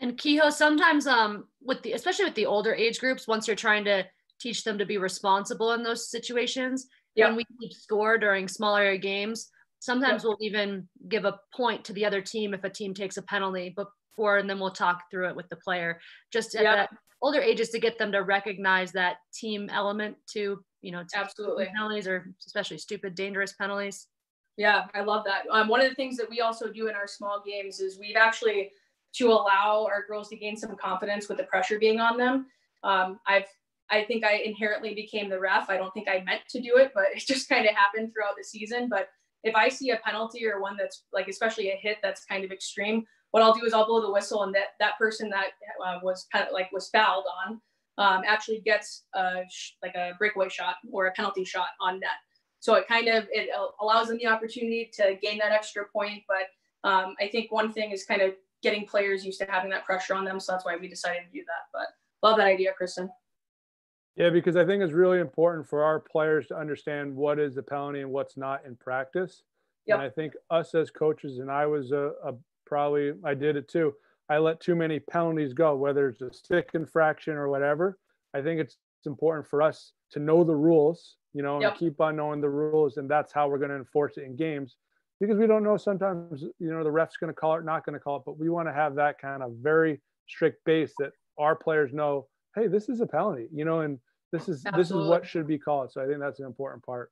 And Kehoe, sometimes um, with the especially with the older age groups, once you're trying to teach them to be responsible in those situations, yep. when we keep score during smaller games, Sometimes yep. we'll even give a point to the other team if a team takes a penalty before, and then we'll talk through it with the player. Just at yep. Older ages to get them to recognize that team element to, you know, absolutely penalties or especially stupid, dangerous penalties. Yeah, I love that. Um, one of the things that we also do in our small games is we've actually to allow our girls to gain some confidence with the pressure being on them. Um, I've I think I inherently became the ref. I don't think I meant to do it, but *laughs* it just kind of happened throughout the season. But if I see a penalty or one that's like, especially a hit that's kind of extreme, what I'll do is I'll blow the whistle and that that person that uh, was like was fouled on um, actually gets a, like a breakaway shot or a penalty shot on net. So it kind of it allows them the opportunity to gain that extra point. But um, I think one thing is kind of getting players used to having that pressure on them. So that's why we decided to do that. But love that idea, Kristen. Yeah, because I think it's really important for our players to understand what is a penalty and what's not in practice. Yep. And I think us as coaches, and I was a, a probably I did it too. I let too many penalties go, whether it's a stick infraction or whatever. I think it's, it's important for us to know the rules, you know, yep. and keep on knowing the rules, and that's how we're going to enforce it in games. Because we don't know sometimes, you know, the ref's going to call it, not going to call it, but we want to have that kind of very strict base that our players know, hey, this is a penalty, you know, and this is Absolutely. this is what should be called. So I think that's an important part.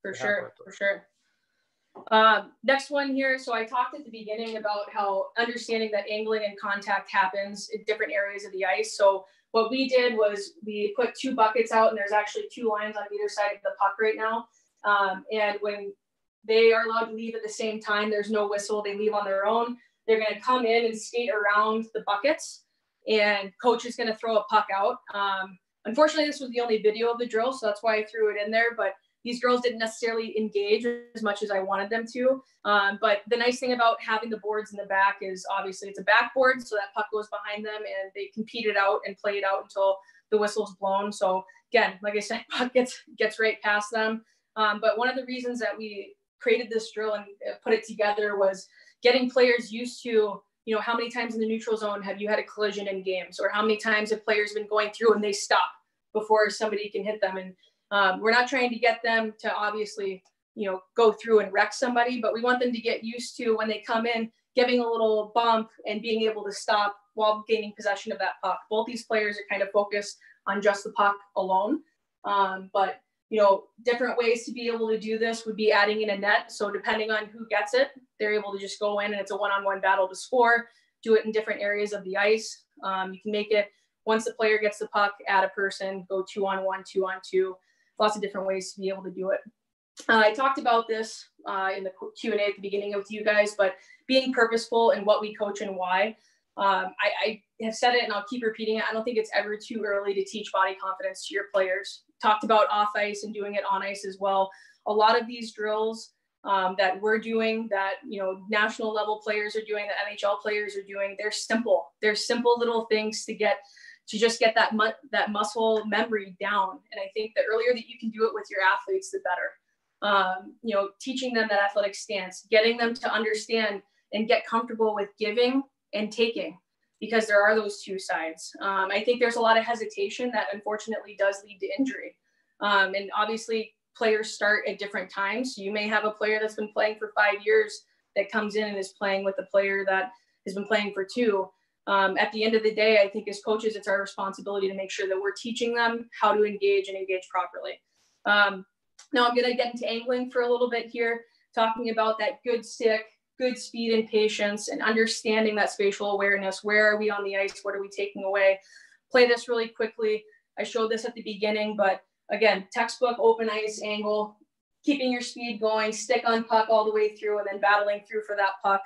For sure, for sure. Um, next one here. So I talked at the beginning about how understanding that angling and contact happens in different areas of the ice. So what we did was we put two buckets out, and there's actually two lines on either side of the puck right now. Um, and when they are allowed to leave at the same time, there's no whistle. They leave on their own. They're going to come in and skate around the buckets, and coach is going to throw a puck out. Um, Unfortunately, this was the only video of the drill, so that's why I threw it in there. But these girls didn't necessarily engage as much as I wanted them to. Um, but the nice thing about having the boards in the back is obviously it's a backboard, so that puck goes behind them and they compete it out and play it out until the whistle's blown. So again, like I said, *laughs* puck gets gets right past them. Um, but one of the reasons that we created this drill and uh, put it together was getting players used to you know how many times in the neutral zone have you had a collision in games or how many times have players been going through and they stop before somebody can hit them and um, we're not trying to get them to obviously you know go through and wreck somebody but we want them to get used to when they come in giving a little bump and being able to stop while gaining possession of that puck both these players are kind of focused on just the puck alone um, but you know, different ways to be able to do this would be adding in a net. So depending on who gets it, they're able to just go in and it's a one-on-one battle to score. Do it in different areas of the ice. Um, you can make it once the player gets the puck, add a person, go two on one, two on two. Lots of different ways to be able to do it. Uh, I talked about this uh, in the Q and A at the beginning with you guys, but being purposeful in what we coach and why. Um, I, I, have said it and I'll keep repeating it. I don't think it's ever too early to teach body confidence to your players talked about off ice and doing it on ice as well. A lot of these drills um, that we're doing, that you know, national level players are doing, that NHL players are doing, they're simple. They're simple little things to get to just get that mu- that muscle memory down. And I think the earlier that you can do it with your athletes, the better. Um, you know, teaching them that athletic stance, getting them to understand and get comfortable with giving and taking because there are those two sides. Um, I think there's a lot of hesitation that unfortunately does lead to injury. Um, and obviously, players start at different times. So you may have a player that's been playing for five years that comes in and is playing with a player that has been playing for two. Um, at the end of the day, I think as coaches, it's our responsibility to make sure that we're teaching them how to engage and engage properly. Um, now I'm going to get into angling for a little bit here, talking about that good stick, good speed and patience and understanding that spatial awareness. Where are we on the ice? What are we taking away? Play this really quickly. I showed this at the beginning, but again, textbook open ice angle, keeping your speed going, stick on puck all the way through, and then battling through for that puck.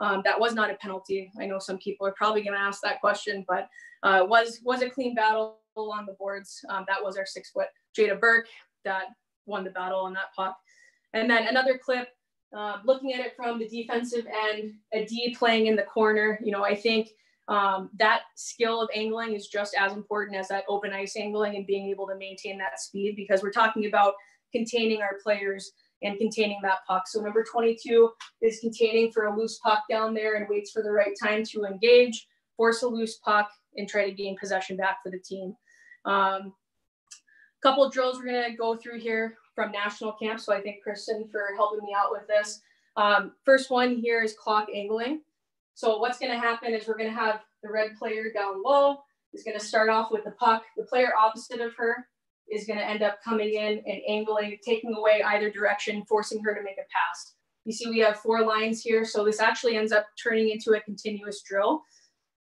Um, that was not a penalty. I know some people are probably going to ask that question, but uh, was was a clean battle on the boards. Um, that was our six foot Jada Burke that won the battle on that puck. And then another clip uh, looking at it from the defensive end, a D playing in the corner, you know, I think um, that skill of angling is just as important as that open ice angling and being able to maintain that speed because we're talking about containing our players and containing that puck. So number 22 is containing for a loose puck down there and waits for the right time to engage, force a loose puck, and try to gain possession back for the team. Um, couple drills we're going to go through here from national camp. So I thank Kristen for helping me out with this. Um, first one here is clock angling. So what's going to happen is we're going to have the red player down low is going to start off with the puck. The player opposite of her is going to end up coming in and angling, taking away either direction, forcing her to make a pass. You see we have four lines here. So this actually ends up turning into a continuous drill.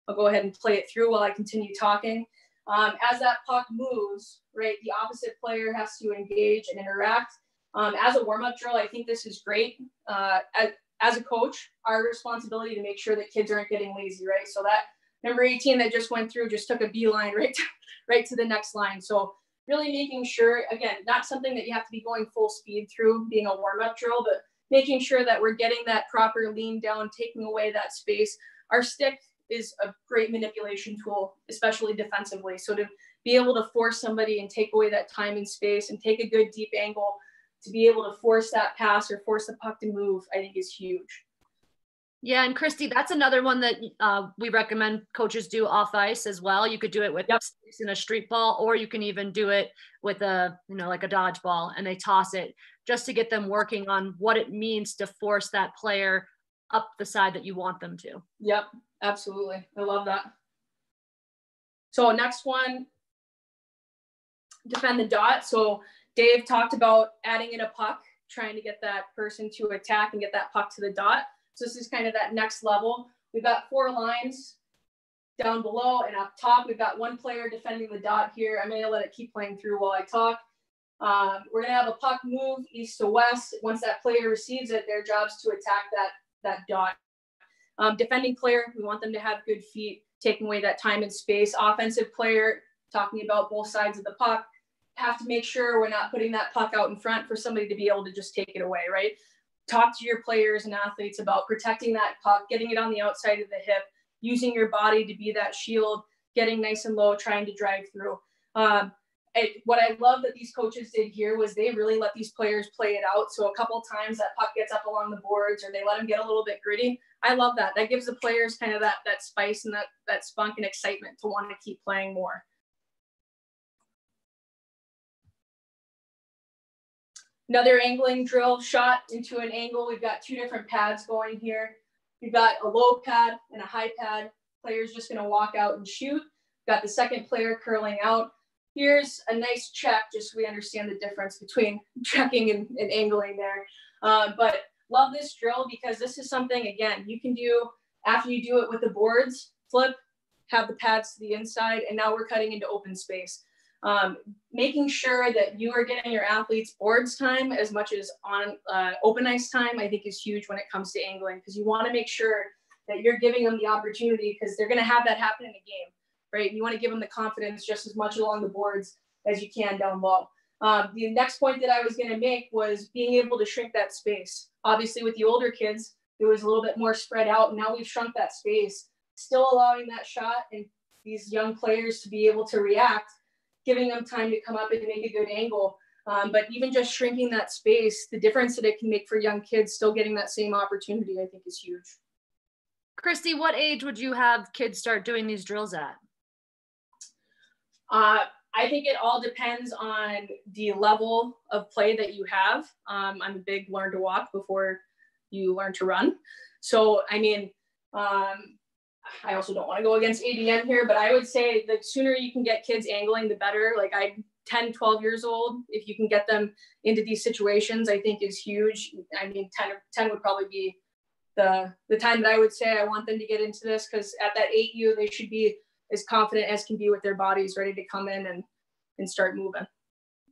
I'll go ahead and play it through while I continue talking. Um, as that puck moves, right, the opposite player has to engage and interact. Um, as a warm-up drill, I think this is great. Uh, as, as a coach, our responsibility to make sure that kids aren't getting lazy, right? So that number 18 that just went through just took a beeline *laughs* right to, right to the next line. So really making sure, again, not something that you have to be going full speed through being a warm-up drill, but making sure that we're getting that proper lean down, taking away that space. Our stick is a great manipulation tool, especially defensively. So to be able to force somebody and take away that time and space and take a good deep angle to be able to force that pass or force the puck to move, I think is huge. Yeah, and Kristi, that's another one that uh, we recommend coaches do off ice as well. You could do it with yep. in a street ball, or you can even do it with a, you know, like a dodgeball, and they toss it just to get them working on what it means to force that player up the side that you want them to. Yep, Absolutely. I love that. So next one, defend the dot. So Dave talked about adding in a puck, trying to get that person to attack and get that puck to the dot. So this is kind of that next level. We've got four lines down below and up top. We've got one player defending the dot here. I'm gonna let it keep playing through while I talk. Um, we're gonna have a puck move east to west. Once that player receives it, their job's to attack that, that dot um, defending player, we want them to have good feet, taking away that time and space. Offensive player, talking about both sides of the puck, have to make sure we're not putting that puck out in front for somebody to be able to just take it away, right? Talk to your players and athletes about protecting that puck, getting it on the outside of the hip, using your body to be that shield, getting nice and low, trying to drive through. Um, it, what I love that these coaches did here was they really let these players play it out. So a couple times that puck gets up along the boards or they let them get a little bit gritty. I love that. That gives the players kind of that that spice and that that spunk and excitement to want to keep playing more. Another angling drill shot into an angle. We've got two different pads going here. We've got a low pad and a high pad. Player's just gonna walk out and shoot. Got the second player curling out. Here's a nice check, just so we understand the difference between *laughs* checking and, and angling there. Uh, but love this drill because this is something, again, you can do after you do it with the boards, flip, have the pads to the inside, and now we're cutting into open space um, making sure that you are getting your athletes boards time as much as on uh, open ice time, I think is huge when it comes to angling because you want to make sure that you're giving them the opportunity because they're going to have that happen in a game, right? You want to give them the confidence just as much along the boards as you can down low. Um, the next point that I was going to make was being able to shrink that space. Obviously, with the older kids, it was a little bit more spread out. Now we've shrunk that space, still allowing that shot and these young players to be able to react giving them time to come up and make a good angle. Um, but even just shrinking that space, the difference that it can make for young kids still getting that same opportunity, I think is huge. Kristi, what age would you have kids start doing these drills at? Uh, I think it all depends on the level of play that you have. Um, I'm a big learn to walk before you learn to run. So, I mean, um, I also don't want to go against ADM here, but I would say the sooner you can get kids angling, the better. Like I 10, 12 years old, if you can get them into these situations, I think is huge. I mean, 10, 10 would probably be the, the time that I would say I want them to get into this because at that 8U, they should be as confident as can be with their bodies ready to come in and, and start moving.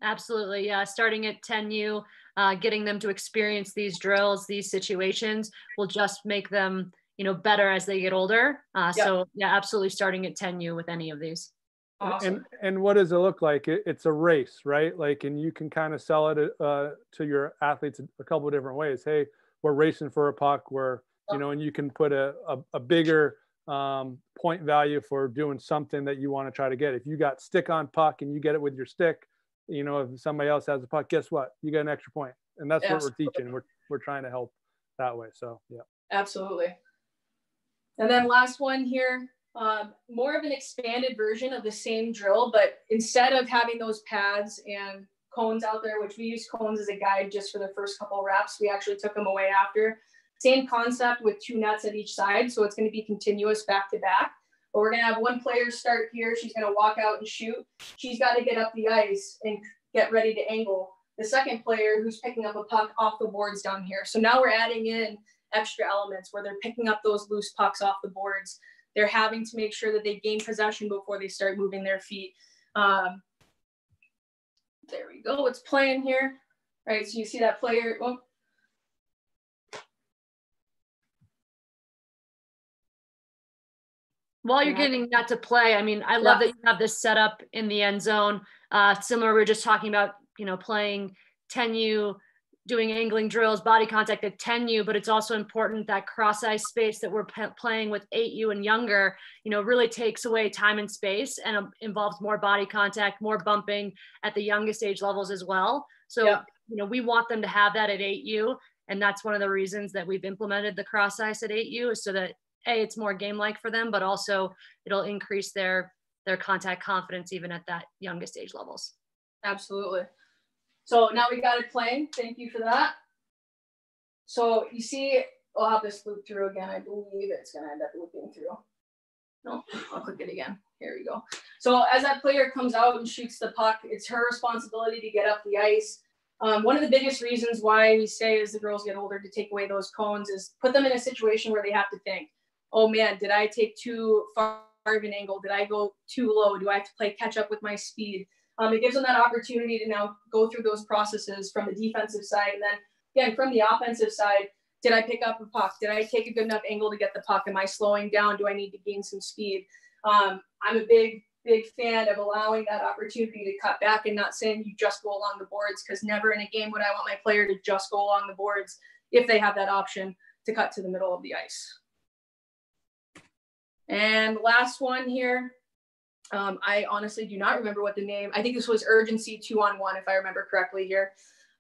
Absolutely. Yeah. Starting at 10U, uh, getting them to experience these drills, these situations will just make them you know better as they get older. Uh, yep. so yeah absolutely starting at 10u with any of these. Awesome. and and what does it look like? It, it's a race right? Like and you can kind of sell it uh, to your athletes a couple of different ways. Hey we're racing for a puck. Where you know and you can put a, a, a bigger um, point value for doing something that you want to try to get. If you got stick on puck and you get it with your stick you know if somebody else has a puck guess what? You get an extra point. And that's Absolutely. what we're teaching. We're, we're trying to help that way. So yeah. Absolutely. And then last one here, um, more of an expanded version of the same drill, but instead of having those pads and cones out there, which we use cones as a guide just for the first couple reps, we actually took them away after. Same concept with two nets at each side. So it's going to be continuous back to back. But we're going to have one player start here. She's going to walk out and shoot. She's got to get up the ice and get ready to angle. The second player who's picking up a puck off the boards down here. So now we're adding in extra elements where they're picking up those loose pucks off the boards. They're having to make sure that they gain possession before they start moving their feet. Um, there we go. It's playing here. right? so you see that player. Oh. While you're getting that to play, I mean, I love yeah. that you have this set up in the end zone. Uh, similar, we are just talking about, you know, playing 10U doing angling drills, body contact at 10U, but it's also important that cross ice space that we're p- playing with 8U and younger, you know, really takes away time and space and um, involves more body contact, more bumping at the youngest age levels as well. So, yep. you know, we want them to have that at 8U. And that's one of the reasons that we've implemented the cross ice at 8U is so that A, it's more game like for them, but also it'll increase their their contact confidence even at that youngest age levels. Absolutely. So now we got it playing. Thank you for that. So you see, I'll have this loop through again. I believe it's going to end up looping through. No, I'll click it again. Here we go. So as that player comes out and shoots the puck, it's her responsibility to get up the ice. Um, one of the biggest reasons why we say as the girls get older to take away those cones is put them in a situation where they have to think, oh man, did I take too far of an angle? Did I go too low? Do I have to play catch up with my speed? Um, it gives them that opportunity to now go through those processes from the defensive side. And then again, from the offensive side, did I pick up a puck? Did I take a good enough angle to get the puck? Am I slowing down? Do I need to gain some speed? Um, I'm a big big fan of allowing that opportunity to cut back and not saying you just go along the boards because never in a game would I want my player to just go along the boards if they have that option to cut to the middle of the ice. And last one here, um, I honestly do not remember what the name, I think this was urgency two on one, if I remember correctly here.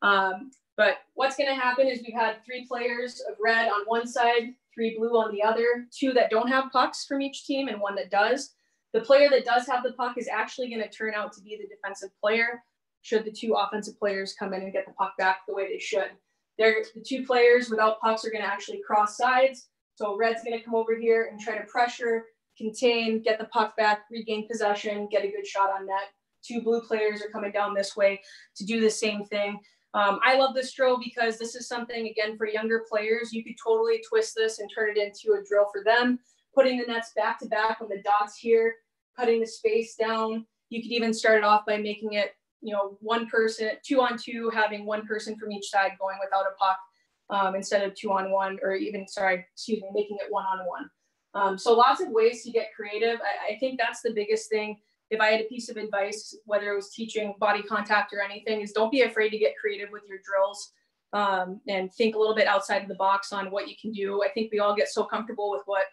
Um, but what's gonna happen is we've had three players of red on one side, three blue on the other, two that don't have pucks from each team and one that does. The player that does have the puck is actually gonna turn out to be the defensive player should the two offensive players come in and get the puck back the way they should. They're, the two players without pucks are gonna actually cross sides. So red's gonna come over here and try to pressure contain, get the puck back, regain possession, get a good shot on net. Two blue players are coming down this way to do the same thing. Um, I love this drill because this is something, again, for younger players. You could totally twist this and turn it into a drill for them, putting the nets back to back on the dots here, cutting the space down. You could even start it off by making it, you know, one person, two on two, having one person from each side going without a puck um, instead of two on one, or even, sorry, excuse me, making it one on one. Um, so lots of ways to get creative. I, I, think that's the biggest thing. If I had a piece of advice, whether it was teaching body contact or anything, is don't be afraid to get creative with your drills um, and think a little bit outside of the box on what you can do. I think we all get so comfortable with what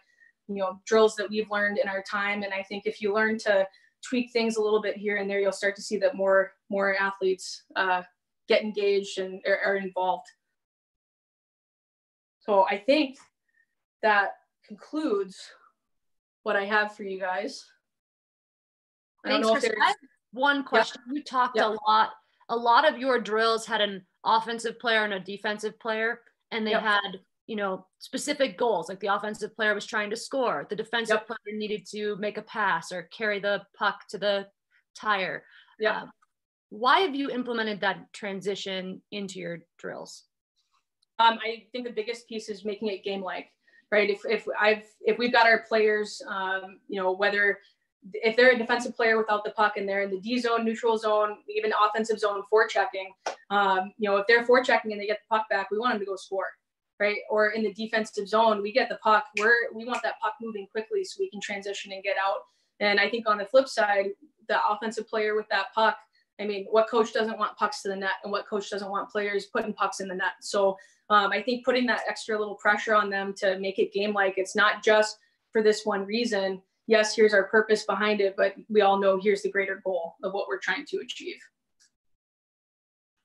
you know drills that we've learned in our time, and I think if you learn to tweak things a little bit here and there, you'll start to see that more more athletes uh, get engaged and are, are involved. So I think that concludes what I have for you guys. I Thanks don't know if there's one question. You talked a lot. A lot of your drills had an offensive player and a defensive player, and they yep. had you know specific goals. Like the offensive player was trying to score, the defensive yep. player needed to make a pass or carry the puck to the tire. Yeah. Uh, why have you implemented that transition into your drills? Um, I think the biggest piece is making it game like right? If, if I've if we've got our players, um, you know, whether if they're a defensive player without the puck and they're in the D zone, neutral zone, even offensive zone forechecking, um, you know, if they're forechecking and they get the puck back, we want them to go score, right? Or in the defensive zone, we get the puck, we're we want that puck moving quickly so we can transition and get out. And I think on the flip side, the offensive player with that puck, I mean, what coach doesn't want pucks to the net, and what coach doesn't want players putting pucks in the net? So um, I think putting that extra little pressure on them to make it game like it's not just for this one reason. Yes, here's our purpose behind it, but we all know here's the greater goal of what we're trying to achieve.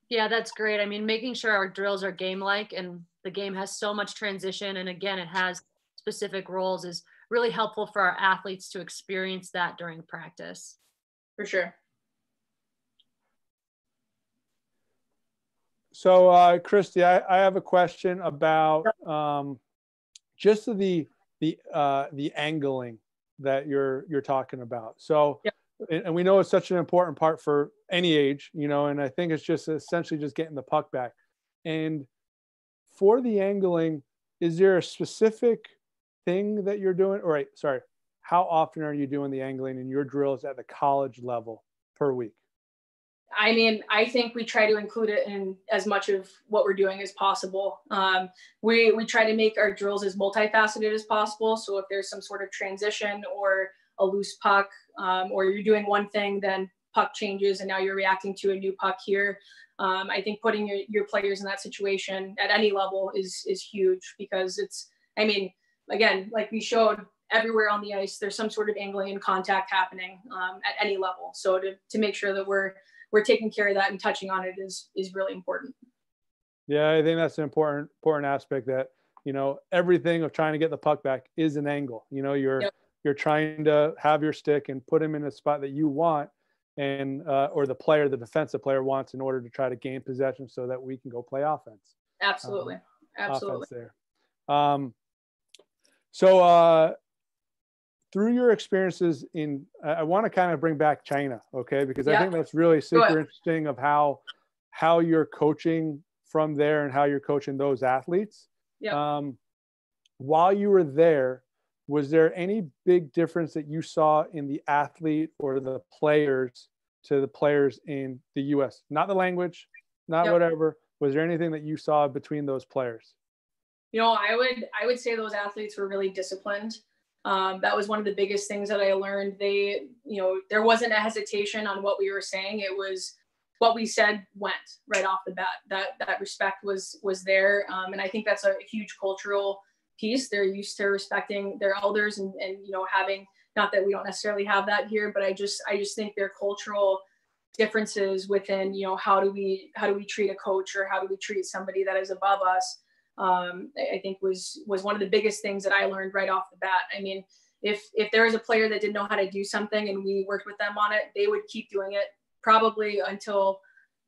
Yeah, that's great. I mean, making sure our drills are game like and the game has so much transition and again, it has specific roles is really helpful for our athletes to experience that during practice. For sure. So, uh, Kristi, I, I, have a question about um, just the the uh, the angling that you're you're talking about. So, yep. and we know it's such an important part for any age, you know, and I think it's just essentially just getting the puck back. And for the angling, is there a specific thing that you're doing? All right, sorry. How often are you doing the angling in your drills at the college level per week? I mean, I think we try to include it in as much of what we're doing as possible. Um, we we try to make our drills as multifaceted as possible. So if there's some sort of transition or a loose puck, um, or you're doing one thing, then puck changes, and now you're reacting to a new puck here. Um, I think putting your, your players in that situation at any level is is huge because it's. I mean, again, like we showed everywhere on the ice, there's some sort of angling and contact happening um, at any level. So to to make sure that we're we're taking care of that and touching on it is is really important. Yeah, I think that's an important important aspect that you know everything of trying to get the puck back is an angle. You know, you're yep. you're trying to have your stick and put him in a spot that you want, and uh, or the player, the defensive player wants in order to try to gain possession so that we can go play offense. Absolutely, um, absolutely. there. Um, so uh, through your experiences in i want to kind of bring back china okay? Because yeah. i think that's really super interesting of how how you're coaching from there and how you're coaching those athletes. Yeah. um, while you were there was there any big difference that you saw in the athlete or the players to the players in the us not the language not yep. whatever. Was there anything that you saw between those players? You know i would i would say those athletes were really disciplined Um, that was one of the biggest things that I learned. They, you know, there wasn't a hesitation on what we were saying. It was what we said went right off the bat. That that respect was was there, um, and I think that's a huge cultural piece. They're used to respecting their elders and and you know having not that we don't necessarily have that here, but I just I just think their cultural differences within you know how do we how do we treat a coach or how do we treat somebody that is above us um, I think was was one of the biggest things that I learned right off the bat. I mean, if if there was a player that didn't know how to do something and we worked with them on it, they would keep doing it probably until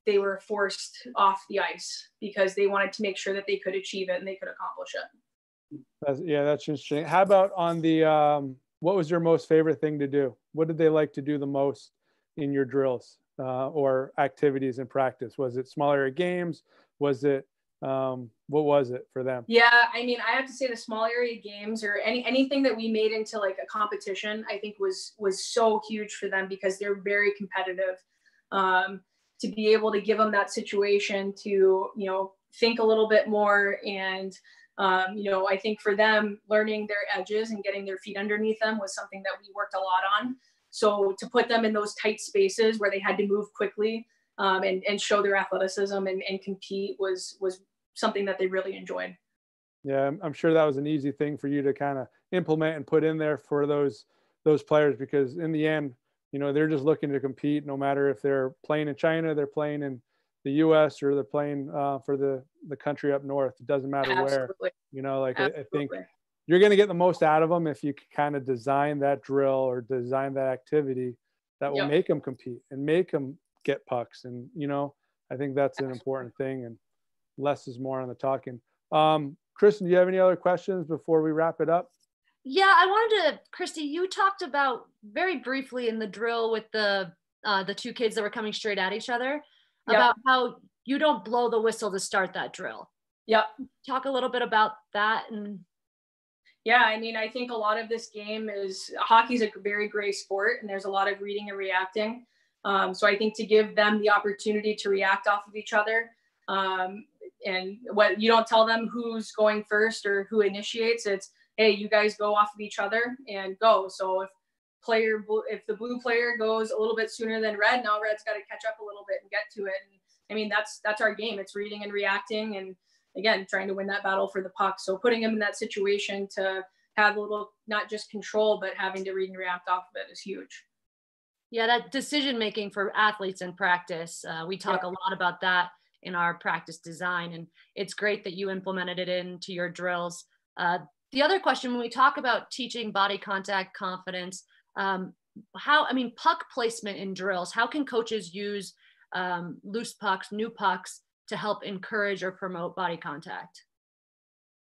they were forced off the ice because they wanted to make sure that they could achieve it and they could accomplish it. That's, yeah, that's interesting. How about on the um, what was your most favorite thing to do? What did they like to do the most in your drills uh, or activities in practice? Was it small area games? Was it um, what was it for them? Yeah, I mean, I have to say the small area games or any anything that we made into like a competition, I think was was so huge for them because they're very competitive. Um, to be able to give them that situation to you know think a little bit more and um, you know i think for them learning their edges and getting their feet underneath them was something that we worked a lot on so to put them in those tight spaces where they had to move quickly um, and, and show their athleticism and, and compete was was something that they really enjoyed. Yeah, I'm sure that was an easy thing for you to kind of implement and put in there for those those players because in the end, you know, they're just looking to compete no matter if they're playing in China, they're playing in the U.S. or they're playing uh, for the the country up north. It doesn't matter Absolutely. where. You know, like I, I, think you're going to get the most out of them if you kind of design that drill or design that activity that will yep. make them compete and make them get pucks. And you know, I think that's Absolutely. an important thing. And less is more on the talking. Um, Kristen, do you have any other questions before we wrap it up? Yeah, I wanted to, Kristi, you talked about very briefly in the drill with the uh, the two kids that were coming straight at each other yep. about how you don't blow the whistle to start that drill. Yep. Talk a little bit about that and yeah, I mean, I think a lot of this game is hockey's a very gray sport, and there's a lot of reading and reacting. Um, so I think to give them the opportunity to react off of each other um, and what you don't tell them who's going first or who initiates it's hey you guys go off of each other and go. So if player if the blue player goes a little bit sooner than red now red's got to catch up a little bit and get to it. And i mean that's that's our game. It's reading and reacting and again trying to win that battle for the puck. So putting him in that situation to have a little not just control but having to read and react off of it is huge. Yeah that decision making for athletes in practice uh, we talk yeah. a lot about that in our practice design. And it's great that you implemented it into your drills. Uh, the other question, when we talk about teaching body contact confidence, um, how, I mean, puck placement in drills, how can coaches use um, loose pucks, new pucks to help encourage or promote body contact?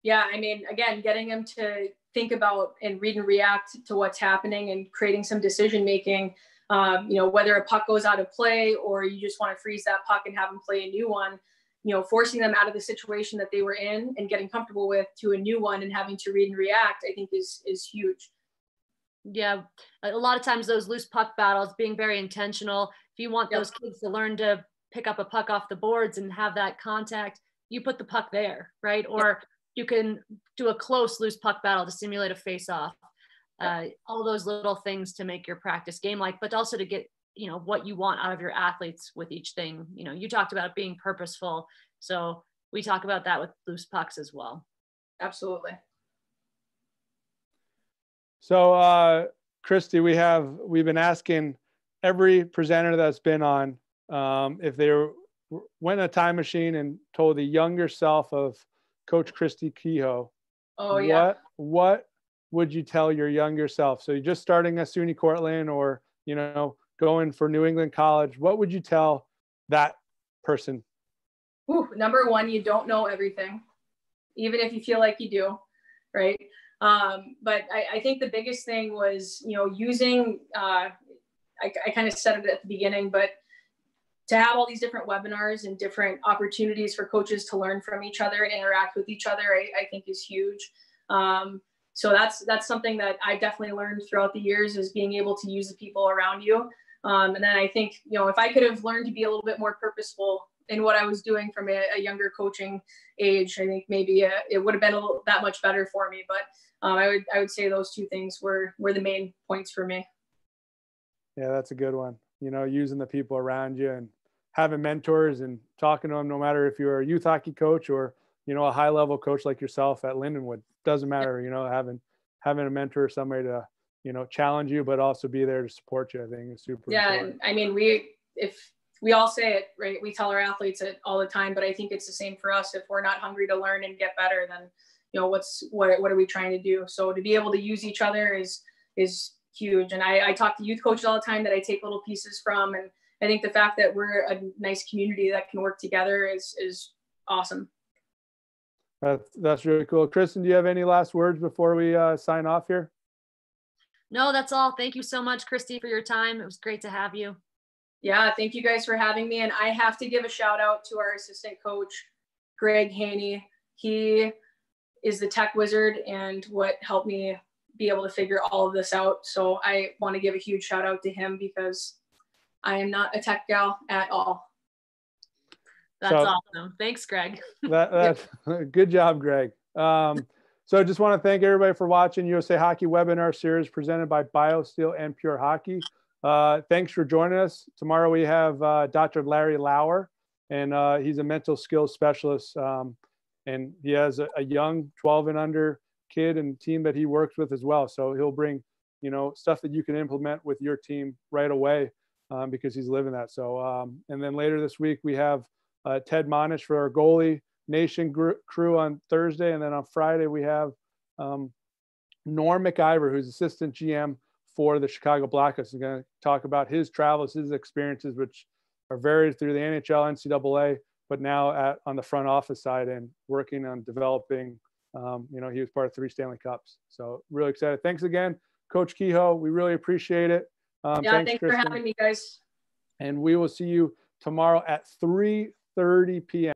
Yeah, I mean, again, getting them to think about and read and react to what's happening and creating some decision making um, you know, whether a puck goes out of play or you just want to freeze that puck and have them play a new one, you know, forcing them out of the situation that they were in and getting comfortable with to a new one and having to read and react, I think is is huge. Yeah, a lot of times those loose puck battles being very intentional. If you want yep. those kids to learn to pick up a puck off the boards and have that contact, you put the puck there, right? Or yep. you can do a close loose puck battle to simulate a face off uh, all those little things to make your practice game like, but also to get you know what you want out of your athletes with each thing. You know, you talked about being purposeful, so we talk about that with loose pucks as well. Absolutely. So, uh, Kristi, we have we've been asking every presenter that's been on um, if they went in a time machine and told the younger self of Coach Kristi Kehoe, oh yeah, what what would you tell your younger self? So you're just starting at SUNY Cortland or, you know, going for New England College. What would you tell that person? Ooh, number one, you don't know everything, even if you feel like you do, right? Um, but I, I, think the biggest thing was, you know, using, uh, I, I kind of said it at the beginning, but to have all these different webinars and different opportunities for coaches to learn from each other and interact with each other, I, I think is huge. Um, so that's that's something that I definitely learned throughout the years is being able to use the people around you. Um, and then I think you know if I could have learned to be a little bit more purposeful in what I was doing from a, a younger coaching age, I think maybe uh, it would have been a little, that much better for me. But um, I would I would say those two things were were the main points for me. Yeah, that's a good one. You know, using the people around you and having mentors and talking to them, no matter if you're a youth hockey coach or you know a high level coach like yourself at Lindenwood, doesn't matter. You know, having having a mentor or somebody to you know challenge you, but also be there to support you. I think is super. Yeah, important. I mean, we if we all say it right, we tell our athletes it all the time, but I think it's the same for us. If we're not hungry to learn and get better, then you know what's what what are we trying to do so to be able to use each other is is huge and I, I talk to youth coaches all the time that i take little pieces from and i think the fact that we're a nice community that can work together is is awesome that's that's really cool. Kristi do you have any last words before we uh, sign off here? No that's all. Thank you so much Kristi for your time. It was great to have you. Yeah thank you guys for having me. And i have to give a shout out to our assistant coach greg haney. He is the tech wizard and what helped me be able to figure all of this out. So I want to give a huge shout out to him because I am not a tech gal at all. That's so, awesome. Thanks, Greg. *laughs* that, that's *laughs* good job, Greg. Um, so I just want to thank everybody for watching USA Hockey webinar series presented by BioSteel and Pure Hockey. Uh, thanks for joining us. Tomorrow we have uh, Dr. Larry Lauer, and uh, he's a mental skills specialist. Um, and he has a, a, young 12 and under kid and team that he works with as well. So he'll bring, you know, stuff that you can implement with your team right away um, because he's living that. So, um, and then later this week we have uh, Ted Monish for our goalie nation crew on Thursday, and then on Friday we have um, Norm Maciver, who's assistant GM for the Chicago Blackhawks. is going to talk about his travels, his experiences, which are varied through the NHL, NCAA, but now at on the front office side and working on developing. Um, you know, he was part of three Stanley Cups, so really excited. Thanks again, Coach Kehoe. We really appreciate it. Um, yeah, thanks, thanks for having me, guys. And we will see you tomorrow at 3:30 p.m.